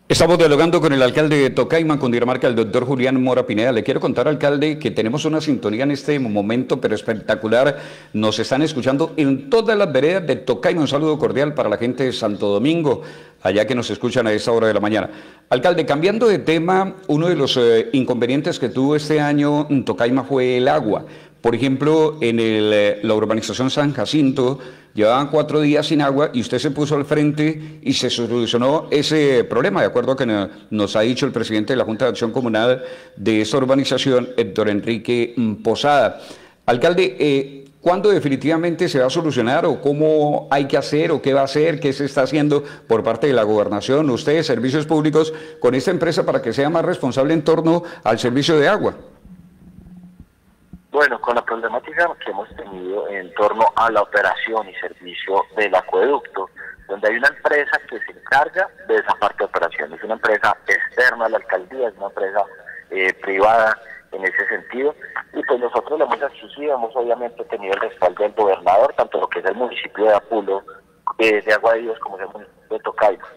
Estamos dialogando con el alcalde de Tocaima, Cundinamarca, el doctor Julián Mora Pineda. Le quiero contar, alcalde, que tenemos una sintonía en este momento, pero espectacular. Nos están escuchando en todas las veredas de Tocaima. Un saludo cordial para la gente de Santo Domingo, allá que nos escuchan a esa hora de la mañana. Alcalde, cambiando de tema, uno de los eh, inconvenientes que tuvo este año en Tocaima fue el agua. Por ejemplo, en eh, la urbanización San Jacinto llevaban cuatro días sin agua y usted se puso al frente y se solucionó ese problema, de acuerdo a que nos ha dicho el presidente de la Junta de Acción Comunal de esa urbanización, Héctor Enrique Posada. Alcalde, eh, ¿cuándo definitivamente se va a solucionar o cómo hay que hacer o qué va a hacer, qué se está haciendo por parte de la gobernación, ustedes, servicios públicos, con esta empresa para que sea más responsable en torno al servicio de agua? Bueno, con la problemática que hemos tenido en torno a la operación y servicio del acueducto, donde hay una empresa que se encarga de esa parte de operación, es una empresa externa a la alcaldía, es una empresa eh, privada en ese sentido, y pues nosotros lo hemos exigido, hemos obviamente tenido el respaldo del gobernador, tanto lo que es el municipio de Apulo, eh, de Agua de Dios, como el municipio de Tocaiba.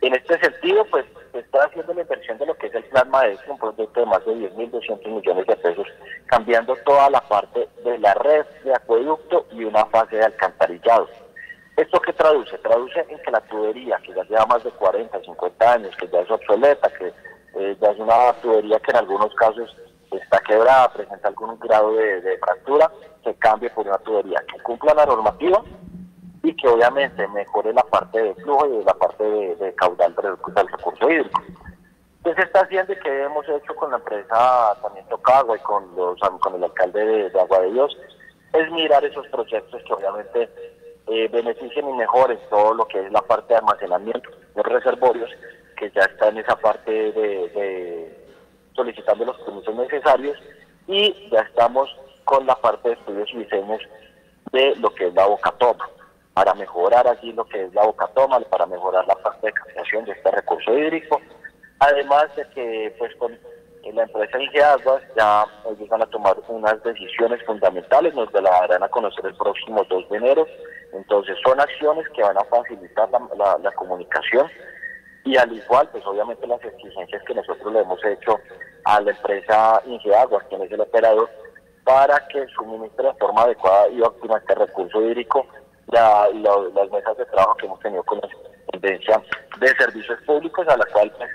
En este sentido, pues está haciendo la inversión de lo que es el plan maestro, un proyecto de más de 10.200 millones de pesos, cambiando toda la parte de la red de acueducto y una fase de alcantarillado. ¿Esto qué traduce? Traduce en que la tubería, que ya lleva más de 40, 50 años, que ya es obsoleta, que eh, ya es una tubería que en algunos casos está quebrada, presenta algún grado de, de fractura, se cambie por una tubería que cumpla la normativa y que obviamente mejore la parte de flujo y la parte de, caudal del recurso hídrico. ¿Qué se está haciendo y qué hemos hecho con la empresa también Tocagua y con, los, con el alcalde de, Agua de Dios? Es mirar esos proyectos que obviamente eh, beneficien y mejoren todo lo que es la parte de almacenamiento de reservorios, que ya está en esa parte de, de solicitando los permisos necesarios y ya estamos con la parte de estudios y diseños de lo que es la boca toma para mejorar allí lo que es la boca toma, para mejorar la parte de captación de este recurso hídrico. Además de que pues con la empresa Inge Aguas ya ellos van a tomar unas decisiones fundamentales, nos la darán a conocer el próximo 2 de enero. Entonces son acciones que van a facilitar la, la, comunicación y al igual, pues obviamente las exigencias que nosotros le hemos hecho a la empresa Inge Aguas, quien es el operador, para que suministre de forma adecuada y óptima este recurso hídrico la, las mesas de trabajo que hemos tenido con la Superintendencia de Servicios Públicos, a la cual pues,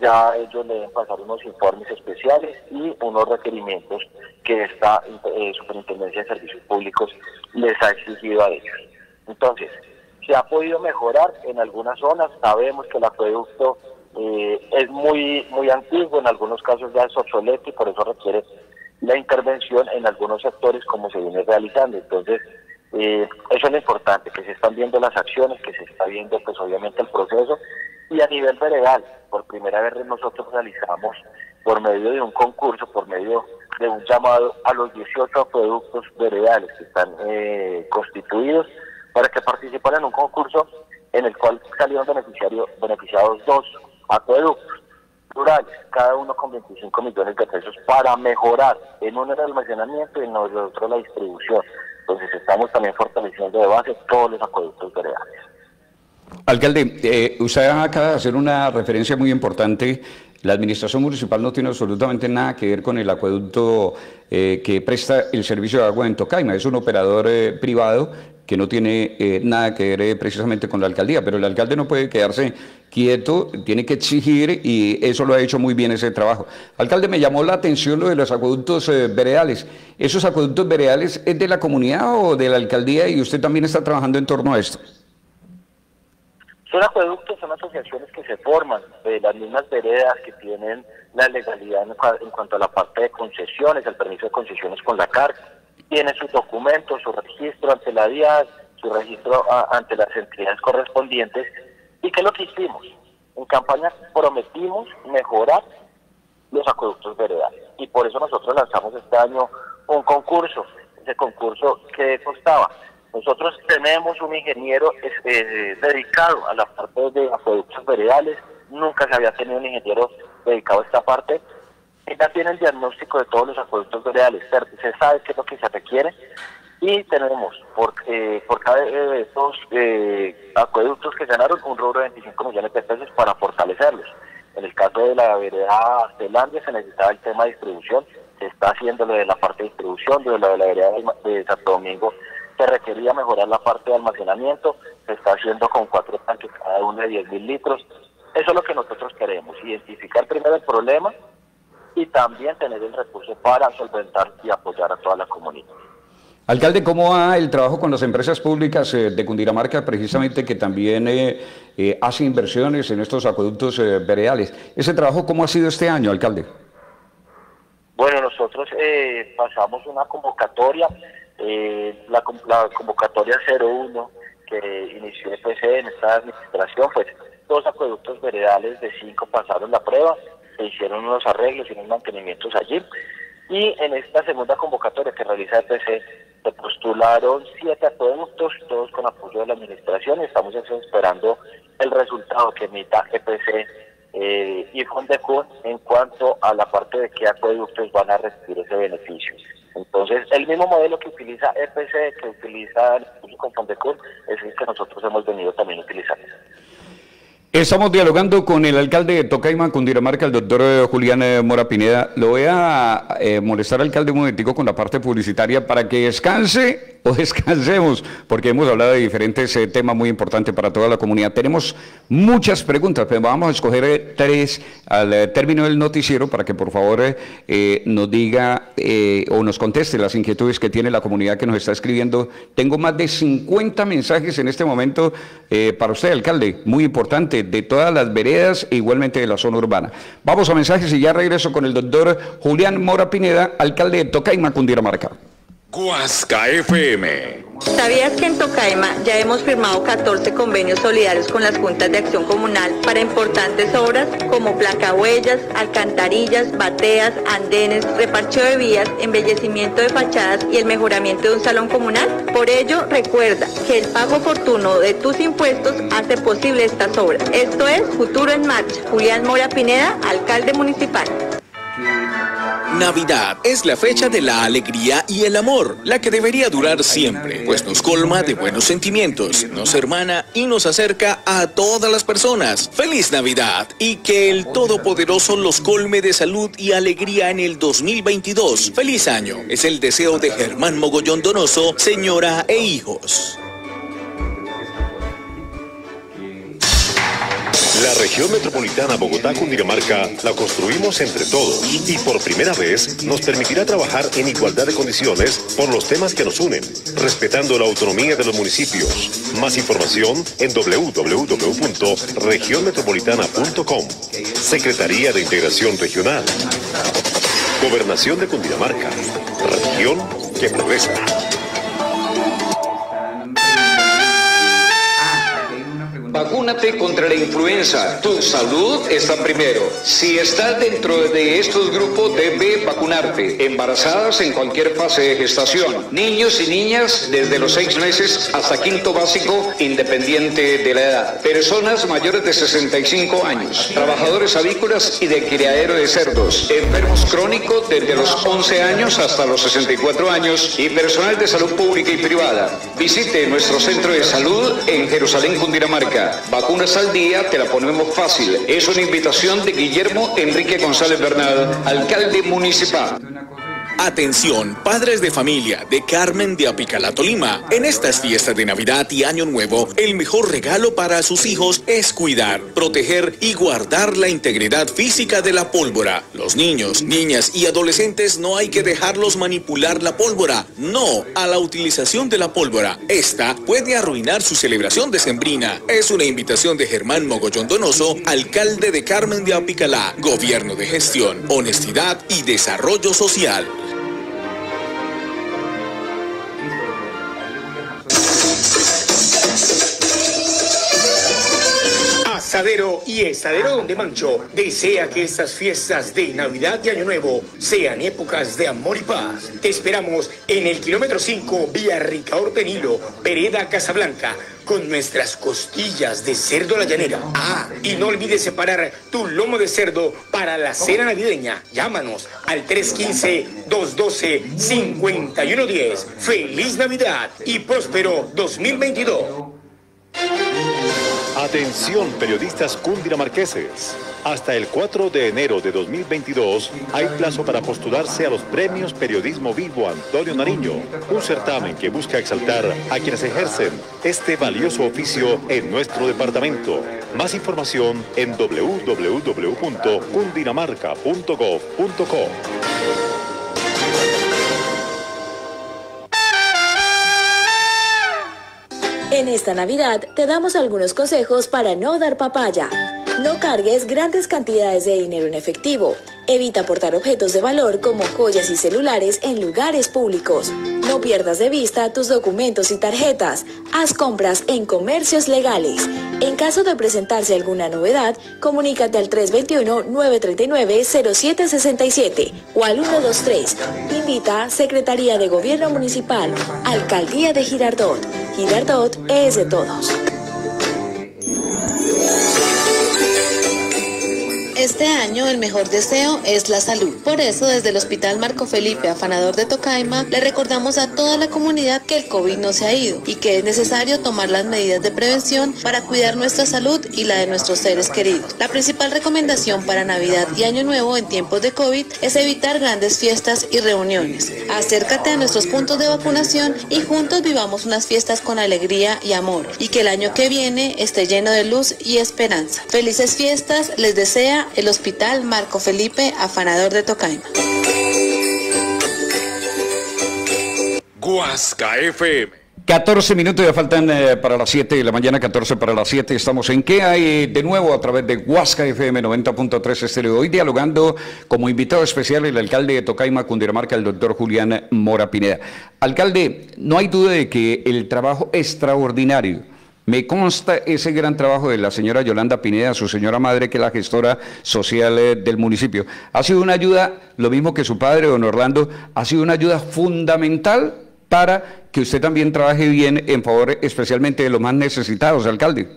ya ellos le deben pasar unos informes especiales y unos requerimientos que esta eh, Superintendencia de Servicios Públicos les ha exigido a ellos. Entonces, se ha podido mejorar en algunas zonas, sabemos que el acueducto eh, es muy, muy antiguo, en algunos casos ya es obsoleto y por eso requiere la intervención en algunos sectores como se viene realizando. Entonces, eh, eso es lo importante, que se están viendo las acciones, que se está viendo pues obviamente el proceso y a nivel veredal, por primera vez nosotros realizamos por medio de un concurso, por medio de un llamado a los 18 productos veredales que están eh, constituidos para que participaran en un concurso en el cual salieron beneficiarios, beneficiados dos acueductos rurales, cada uno con 25 millones de pesos para mejorar en uno el almacenamiento y en otro la distribución. Entonces estamos también fortaleciendo de base todos los acueductos veredales. Alcalde, eh, usted acaba de hacer una referencia muy importante. La administración municipal no tiene absolutamente nada que ver con el acueducto eh, que presta el servicio de agua en Tocaima. Es un operador eh, privado que no tiene eh, nada que ver precisamente con la alcaldía, pero el alcalde no puede quedarse quieto, tiene que exigir y eso lo ha hecho muy bien ese trabajo. Alcalde, me llamó la atención lo de los acueductos veredales. ¿Esos acueductos veredales es de la comunidad o de la alcaldía y usted también está trabajando en torno a esto? Son acueductos, son asociaciones que se forman de las mismas veredas que tienen la legalidad en, en cuanto a la parte de concesiones, el permiso de concesiones con la CARC, tienen sus documentos, su registro ante la DIAD, su registro a- ante las entidades correspondientes. ¿Y qué es lo que hicimos? En campaña prometimos mejorar los acueductos veredales. Y por eso nosotros lanzamos este año un concurso. Ese concurso que costaba. Nosotros tenemos un ingeniero eh, dedicado a la parte de acueductos veredales. Nunca se había tenido un ingeniero dedicado a esta parte. Ella tiene el diagnóstico de todos los acueductos veredales. Se, sabe qué es lo que se requiere. Y tenemos por, eh, por cada de estos eh, acueductos que ganaron un rubro de 25 millones de pesos para fortalecerlos. En el caso de la vereda Zelandia se necesitaba el tema de distribución, se está haciendo lo de la parte de distribución, lo de la vereda de Ma- de Santo Domingo se requería mejorar la parte de almacenamiento, se está haciendo con cuatro tanques cada uno de 10 mil litros. Eso es lo que nosotros queremos, identificar primero el problema y también tener el recurso para solventar y apoyar a toda la comunidad. Alcalde, ¿cómo va el trabajo con las empresas públicas eh, de Cundinamarca, precisamente que también eh, eh, hace inversiones en estos acueductos eh, veredales? ¿Ese trabajo cómo ha sido este año, alcalde? Bueno, nosotros eh, pasamos una convocatoria, eh, la, la convocatoria 01 que inició EPC en esta administración, pues dos acueductos veredales de cinco pasaron la prueba, se hicieron unos arreglos y unos mantenimientos allí. Y en esta segunda convocatoria que realiza EPC se postularon siete acueductos, todos con apoyo de la administración, y estamos esperando el resultado que emita EPC eh, y Fondecon en cuanto a la parte de qué acueductos van a recibir ese beneficio. Entonces, el mismo modelo que utiliza EPC, que utiliza el curso con Fondecon, es el que nosotros hemos venido también utilizando. Estamos dialogando con el alcalde de Tocaima, Cundinamarca, el doctor eh, Julián eh, Mora Pineda. Lo voy a eh, molestar, alcalde, un momentico con la parte publicitaria para que descanse o descansemos, porque hemos hablado de diferentes eh, temas muy importantes para toda la comunidad. Tenemos muchas preguntas, pero vamos a escoger eh, tres al eh, término del noticiero para que por favor nos diga o nos conteste las inquietudes que tiene la comunidad que nos está escribiendo. Tengo más de 50 mensajes en este momento para usted, alcalde, muy importante, de todas las veredas e igualmente de la zona urbana. Vamos a mensajes y ya regreso con el doctor Julián Mora Pineda, alcalde de Tocaima, Cundinamarca. Guasca FM. ¿Sabías que en Tocaima ya hemos firmado 14 convenios solidarios con las juntas de acción comunal para importantes obras como placahuellas, alcantarillas, bateas, andenes, reparcheo de vías, embellecimiento de fachadas y el mejoramiento de un salón comunal? Por ello, recuerda que el pago oportuno de tus impuestos hace posible estas obras. Esto es Futuro en Marcha. Julián Mora Pineda, alcalde municipal. Navidad es la fecha de la alegría y el amor, la que debería durar siempre, pues nos colma de buenos sentimientos, nos hermana y nos acerca a todas las personas. ¡Feliz Navidad! Y que el Todopoderoso los colme de salud y alegría en el 2022. ¡Feliz año! Es el deseo de Germán Mogollón Donoso, señora e hijos. La región metropolitana Bogotá-Cundinamarca la construimos entre todos y por primera vez nos permitirá trabajar en igualdad de condiciones por los temas que nos unen, respetando la autonomía de los municipios. Más información en www.regionmetropolitana.com. Secretaría de Integración Regional. Gobernación de Cundinamarca. Región que progresa. Vacúnate contra la influenza. Tu salud está primero. Si estás dentro de estos grupos, debe vacunarte. Embarazadas en cualquier fase de gestación. Niños y niñas desde los seis meses hasta quinto básico, independiente de la edad. Personas mayores de 65 años. Trabajadores avícolas y de criadero de cerdos. Enfermos crónicos desde los 11 años hasta los 64 años. Y personal de salud pública y privada. Visite nuestro centro de salud en Jerusalén, Cundinamarca. Vacunas al día, te la ponemos fácil. Es una invitación de Guillermo Enrique González Bernal, alcalde municipal. Atención, padres de familia de Carmen de Apicalá, Tolima. En estas fiestas de Navidad y Año Nuevo, el mejor regalo para sus hijos es cuidar, proteger y guardar la integridad física de la pólvora. Los niños, niñas y adolescentes no hay que dejarlos manipular la pólvora. No a la utilización de la pólvora. Esta puede arruinar su celebración decembrina. Es una invitación de Germán Mogollón Donoso, alcalde de Carmen de Apicalá, Gobierno de Gestión, Honestidad y Desarrollo Social. Asadero y Estadero Donde Mancho desea que estas fiestas de Navidad y Año Nuevo sean épocas de amor y paz. Te esperamos en el kilómetro 5, vía Ricaor Penilo, Pereda Casablanca, con nuestras costillas de cerdo la llanera. Ah, y no olvides separar tu lomo de cerdo para la cena navideña. Llámanos al 315-212-5110. ¡Feliz Navidad y próspero 2022! Atención periodistas cundinamarqueses. Hasta el 4 de enero de 2022 hay plazo para postularse a los premios Periodismo Vivo Antonio Nariño, un certamen que busca exaltar a quienes ejercen este valioso oficio en nuestro departamento. Más información en www.cundinamarca.gov.co. esta Navidad te damos algunos consejos para no dar papaya. No cargues grandes cantidades de dinero en efectivo. Evita portar objetos de valor como joyas y celulares en lugares públicos. No pierdas de vista tus documentos y tarjetas. Haz compras en comercios legales. En caso de presentarse alguna novedad, comunícate al 321-939-0767 o al 123. Invita Secretaría de Gobierno Municipal, Alcaldía de Girardot. Girardot es de todos. Este año el mejor deseo es la salud. Por eso desde el Hospital Marco Felipe Afanador de Tocaima le recordamos a toda la comunidad que el COVID no se ha ido y que es necesario tomar las medidas de prevención para cuidar nuestra salud y la de nuestros seres queridos. La principal recomendación para Navidad y Año Nuevo en tiempos de COVID es evitar grandes fiestas y reuniones. Acércate a nuestros puntos de vacunación y juntos vivamos unas fiestas con alegría y amor y que el año que viene esté lleno de luz y esperanza. Felices fiestas les desea el Hospital Marco Felipe Afanador de Tocaima. Guasca FM. 14 minutos ya faltan eh, para las 7 de la mañana, 14 para las 7. Estamos en ¿Qué hay de nuevo a través de Huasca FM 90.3 Estéreo? Hoy dialogando como invitado especial el alcalde de Tocaima, Cundinamarca, el doctor Julián Mora Pineda. Alcalde, no hay duda de que el trabajo extraordinario me consta ese gran trabajo de la señora Yolanda Pineda, su señora madre, que es la gestora social eh, del municipio. Ha sido una ayuda, lo mismo que su padre, don Orlando, ha sido una ayuda fundamental para que usted también trabaje bien en favor especialmente de los más necesitados, alcalde.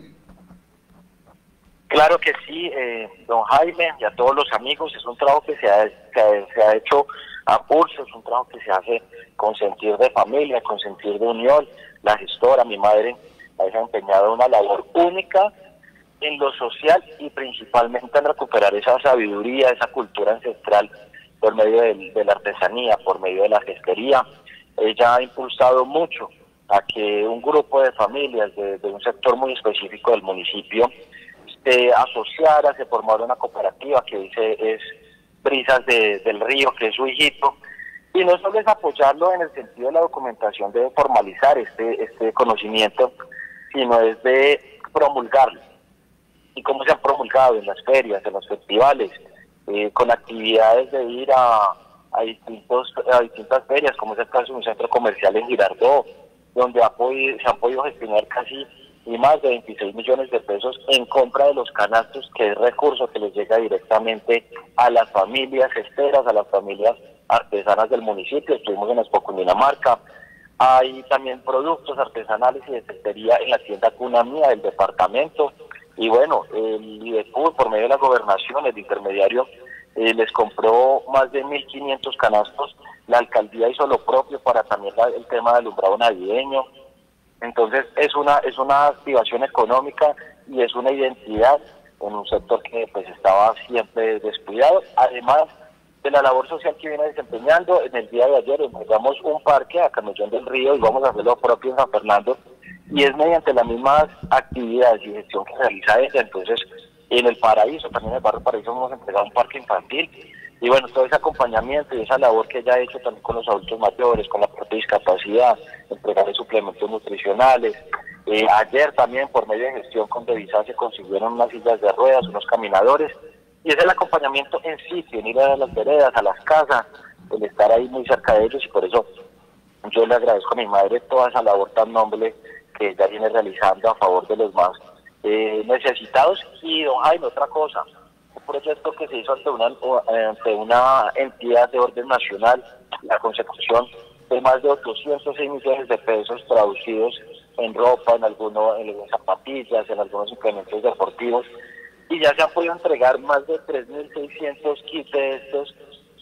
Claro que sí, eh, don Jaime y a todos los amigos, es un trabajo que se ha, se se ha hecho a pulso, es un trabajo que se hace con sentir de familia, con sentir de unión. La gestora, mi madre, ha desempeñado una labor única en lo social y principalmente en recuperar esa sabiduría, esa cultura ancestral por medio del- de, la artesanía, por medio de la gestería. Ella ha impulsado mucho a que un grupo de familias de, de un sector muy específico del municipio se asociara, se formara una cooperativa que dice es Brisas de- del Río, que es su hijito, y no solo es apoyarlo en el sentido de la documentación de formalizar este, este conocimiento, sino es de promulgarlo. Y cómo se han promulgado en las ferias, en los festivales, eh, con actividades de ir a, a, distintos, a distintas ferias, como es el caso de un centro comercial en Girardot, donde ha se han podido gestionar casi y más de 26 millones de pesos en compra de los canastos, que es recurso que les llega directamente a las familias esteras, a las familias artesanas del municipio. Estuvimos en Expo Cundinamarca. Hay también productos artesanales y de cestería en la tienda Cuna Mía del departamento. Y bueno, el IDECUR, por medio de la gobernación, el intermediario, eh, les compró más de 1.500 canastos. La alcaldía hizo lo propio para también la- el tema del alumbrado navideño. Entonces es una es una activación económica y es una identidad en un sector que pues estaba siempre descuidado. Además de la labor social que viene desempeñando. En el día de ayer entregamos un parque a Camellón del Río y vamos a hacer lo propio en San Fernando. Y es mediante las mismas actividades y gestión que realiza ella. Entonces, en el Paraíso, también en el Barrio Paraíso, vamos a entregar un parque infantil. Y bueno, todo ese acompañamiento y esa labor que ella ha hecho también con los adultos mayores, con la parte discapacidad, entregar suplementos nutricionales. Eh, ayer también, por medio de gestión con Devisa, se consiguieron unas sillas de ruedas, unos caminadores y es el acompañamiento en sitio, en ir a las veredas, a las casas, el estar ahí muy cerca de ellos y por eso yo le agradezco a mi madre toda esa labor tan noble que ella viene realizando a favor de los más eh, necesitados. Y don Jaime, otra cosa, un proyecto que se hizo ante una, ante una entidad de orden nacional, la consecución de más de 806 millones de pesos traducidos en ropa, en algunos en zapatillas, en algunos implementos deportivos y ya se han podido entregar más de 3.600 kits de estos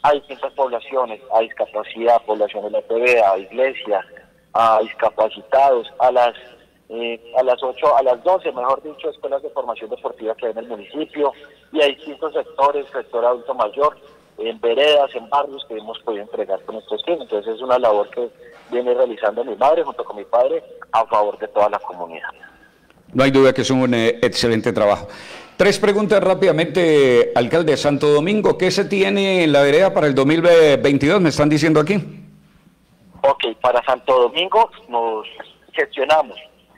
a distintas poblaciones, a discapacidad, población LPB, a iglesias, a discapacitados, a las eh, a las 8, a las 12, mejor dicho, escuelas de formación deportiva que hay en el municipio y a distintos sectores, sector adulto mayor, en veredas, en barrios que hemos podido entregar con estos kits. Entonces es una labor que viene realizando mi madre junto con mi padre a favor de toda la comunidad. No hay duda que es un eh, excelente trabajo. Tres preguntas rápidamente, alcalde Santo Domingo. ¿Qué se tiene en la vereda para el 2022? Me están diciendo aquí. Ok, para Santo Domingo nos gestionamos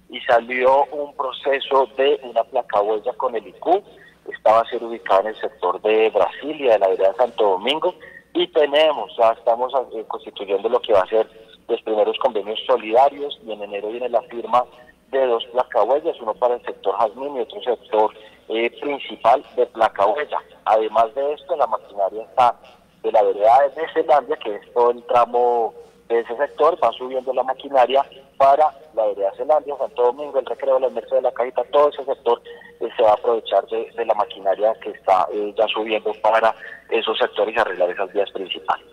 y salió un proceso de una placa huella con el IQ. Esta va a ser ubicada en el sector de Brasilia, de la vereda Santo Domingo. Y tenemos, ya estamos eh, constituyendo lo que va a ser los primeros convenios solidarios y en enero viene la firma de dos placahuellas, uno para el sector jazmín y otro sector eh, principal de placahuella. Además de esto, la maquinaria está de la vereda de Zelandia, que es todo el tramo de ese sector, va subiendo la maquinaria para la vereda Zelandia, Santo Domingo, el recreo, la merced de la cajita, todo ese sector eh, se va a aprovechar de, la maquinaria que está eh, ya subiendo para esos sectores y arreglar esas vías principales.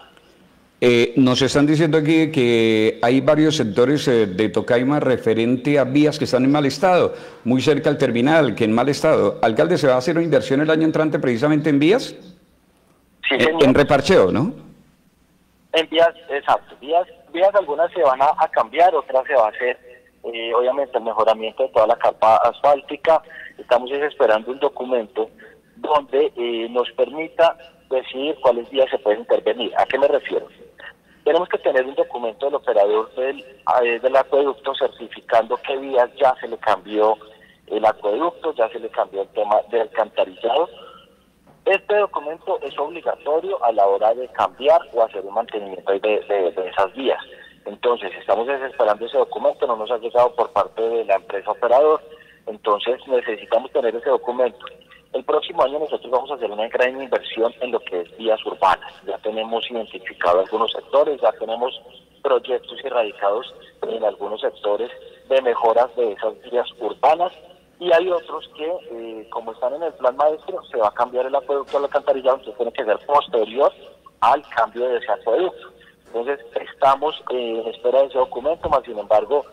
Eh, nos están diciendo aquí que hay varios sectores eh, de Tocaima referente a vías que están en mal estado, muy cerca al terminal, que en mal estado. Alcalde, ¿se va a hacer una inversión el año entrante precisamente en vías? Sí, En, reparcheo, ¿no? En vías, exacto. Vías, vías algunas se van a, cambiar, otras se va a hacer, eh, obviamente, el mejoramiento de toda la capa asfáltica. Estamos esperando un documento donde nos permita decidir cuáles vías se pueden intervenir. ¿A qué me refiero? Tenemos que tener un documento del operador del, eh, del acueducto certificando qué vías ya se le cambió el acueducto, ya se le cambió el tema del alcantarillado. Este documento es obligatorio a la hora de cambiar o hacer un mantenimiento de, de, esas vías. Entonces, estamos desesperando ese documento, no nos ha llegado por parte de la empresa operador, entonces necesitamos tener ese documento. El próximo año nosotros vamos a hacer una gran inversión en lo que es vías urbanas. Ya tenemos identificado algunos sectores, ya tenemos proyectos erradicados en algunos sectores de mejoras de esas vías urbanas y hay otros que, eh, como están en el plan maestro, se va a cambiar el acueducto al alcantarillado, entonces tiene que ser posterior al cambio de ese acueducto. Entonces estamos en espera de ese documento, más sin embargo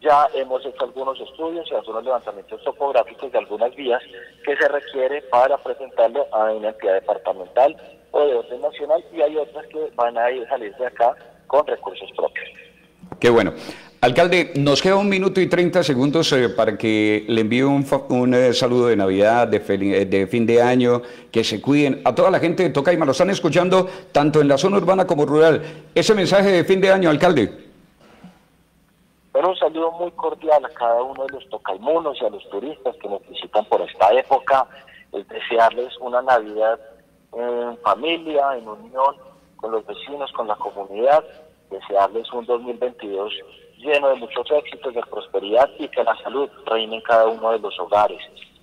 ya hemos hecho algunos estudios y algunos levantamientos topográficos de algunas vías que se requiere para presentarlo a una entidad departamental o de orden nacional y hay otras que van a ir, salir de acá con recursos propios. Qué bueno. Alcalde, nos queda un minuto y 30 segundos eh, para que le envíe un, un eh, saludo de Navidad, de, eh, de, fin de año, que se cuiden. A toda la gente de Tocaima, lo están escuchando tanto en la zona urbana como rural. Ese mensaje de fin de año, alcalde. Un saludo muy cordial a cada uno de los tocaimunos y a los turistas que nos visitan por esta época. Es desearles una Navidad en familia, en unión con los vecinos, con la comunidad. Desearles un 2022 lleno de muchos éxitos, de prosperidad y que la salud reine en cada uno de los hogares.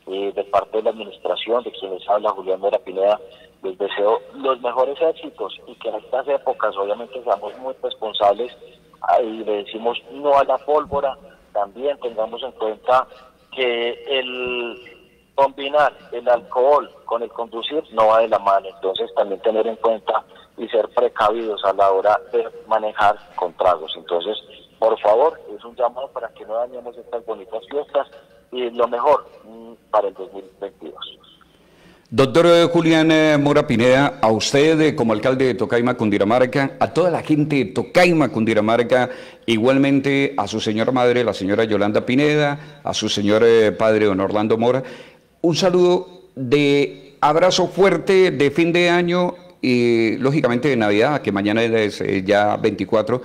Eh, de parte de la administración, de quienes habla Julián Mera Pineda, les deseo los mejores éxitos y que en estas épocas obviamente seamos muy responsables y le decimos no a la pólvora, también tengamos en cuenta que el combinar el alcohol con el conducir no va de la mano, entonces también tener en cuenta y ser precavidos a la hora de manejar con tragos. Entonces, por favor, es un llamado para que no dañemos estas bonitas fiestas y lo mejor mm, para el 2022. Doctor eh, Julián eh, Mora Pineda, a usted eh, como alcalde de Tocaima, Cundinamarca, a toda la gente de Tocaima, Cundinamarca, igualmente a su señora madre, la señora Yolanda Pineda, a su señor padre, don Orlando Mora, un saludo de abrazo fuerte de fin de año y lógicamente de Navidad, que mañana es ya 24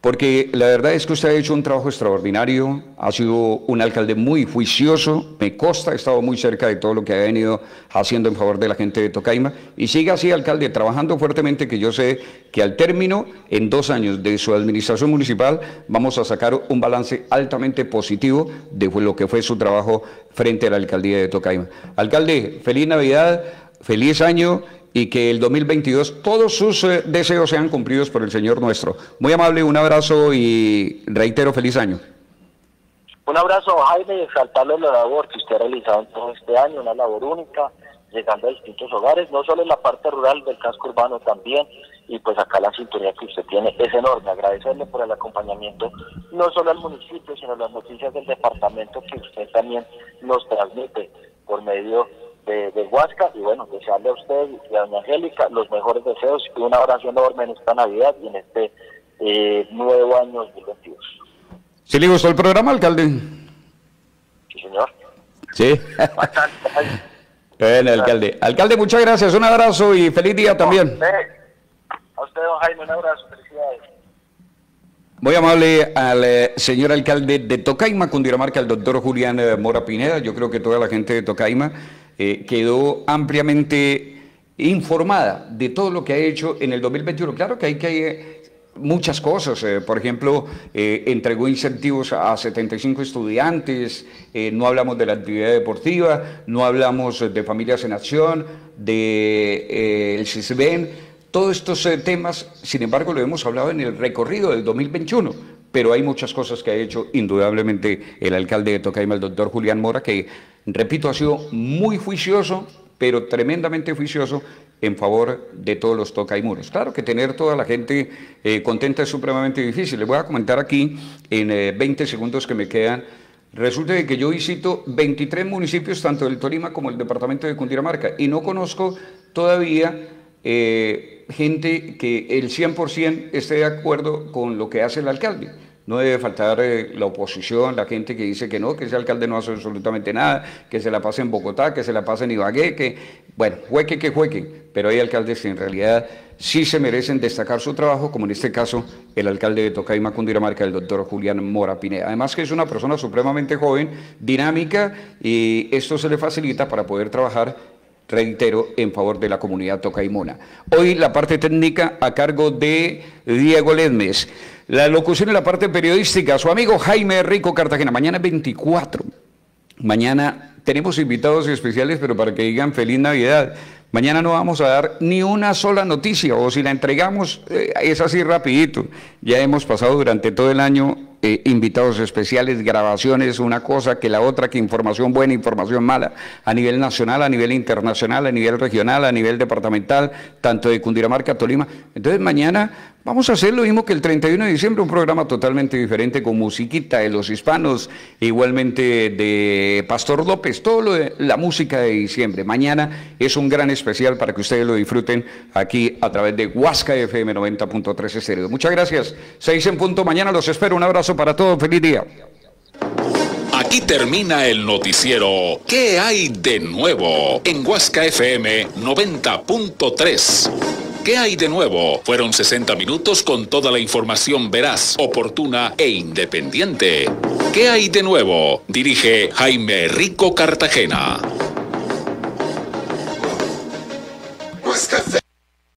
porque la verdad es que usted ha hecho un trabajo extraordinario, ha sido un alcalde muy juicioso, me consta, he estado muy cerca de todo lo que ha venido haciendo en favor de la gente de Tocaima, y sigue así, alcalde, trabajando fuertemente, que yo sé que al término, en dos años de su administración municipal, vamos a sacar un balance altamente positivo de lo que fue su trabajo frente a la alcaldía de Tocaima. Alcalde, feliz Navidad, feliz año y que el 2022 todos sus eh, deseos sean cumplidos por el Señor nuestro. Muy amable, un abrazo y reitero feliz año. Un abrazo, Jaime, y exaltarle la labor que usted ha realizado en todo este año, una labor única, llegando a distintos hogares, no solo en la parte rural del casco urbano también, y pues acá la sintonía que usted tiene es enorme. Agradecerle por el acompañamiento, no solo al municipio, sino las noticias del departamento que usted también nos transmite por medio de, Huasca y bueno, desearle a usted y a doña Angélica los mejores deseos y una oración enorme en esta Navidad y en este eh, nuevo año 2022. ¿Sí le gustó el programa, alcalde? Sí, señor. Sí. bueno, alcalde. Alcalde, muchas gracias, un abrazo y feliz día también. A usted, don Jaime, un abrazo, felicidades. Muy amable al eh, señor alcalde de Tocaima, Cundinamarca, el doctor Julián eh, Mora Pineda. Yo creo que toda la gente de Tocaima eh, quedó ampliamente informada de todo lo que ha hecho en el 2021. Claro que hay que muchas cosas. Eh, por ejemplo, eh, entregó incentivos a 75 estudiantes, no hablamos de la actividad deportiva, no hablamos de familias en acción, de el CISBEN. Todos estos temas, sin embargo, lo hemos hablado en el recorrido del 2021 pero hay muchas cosas que ha hecho indudablemente el alcalde de Tocaima, el doctor Julián Mora, que repito, ha sido muy juicioso, pero tremendamente juicioso en favor de todos los tocaimuros. Claro que tener toda la gente eh, contenta es supremamente difícil. Les voy a comentar aquí en 20 eh, segundos que me quedan. Resulta que yo visito 23 municipios, tanto del Tolima como el departamento de Cundinamarca, y no conozco todavía eh, gente que el 100% esté de acuerdo con lo que hace el alcalde. No debe faltar eh, la oposición, la gente que dice que no, que ese alcalde no hace absolutamente nada, que se la pase en Bogotá, que se la pase en Ibagué, que, bueno, jueque que jueque, pero hay alcaldes que en realidad sí se merecen destacar su trabajo, como en este caso el alcalde de Tocaima, Cundinamarca, el doctor Julián Mora Pineda. Además que es una persona supremamente joven, dinámica, y esto se le facilita para poder trabajar reitero, en favor de la comunidad tocaimona. Hoy la parte técnica a cargo de Diego Ledmes. La locución en la parte periodística, su amigo Jaime Rico Cartagena. Mañana 24. Mañana tenemos invitados especiales, pero para que digan feliz Navidad. Mañana no vamos a dar ni una sola noticia, o si la entregamos eh, es así rapidito. Ya hemos pasado durante todo el año eh, invitados especiales, grabaciones, una cosa que la otra, que información buena, información mala, a nivel nacional, a nivel internacional, a nivel regional, a nivel departamental, tanto de Cundinamarca, Tolima. Entonces mañana Vamos a hacer lo mismo que el 31 de diciembre, un programa totalmente diferente con musiquita de los hispanos, igualmente de Pastor López, todo lo de la música de diciembre. Mañana es un gran especial para que ustedes lo disfruten aquí a través de Huasca FM 90.3 estéreo. Muchas gracias. Seis en punto. Mañana los espero. Un abrazo para todos. Feliz día. Aquí termina el noticiero. ¿Qué hay de nuevo? En Huasca FM 90.3. ¿Qué hay de nuevo? Fueron 60 minutos con toda la información veraz, oportuna e independiente. ¿Qué hay de nuevo? Dirige Jaime Rico Cartagena.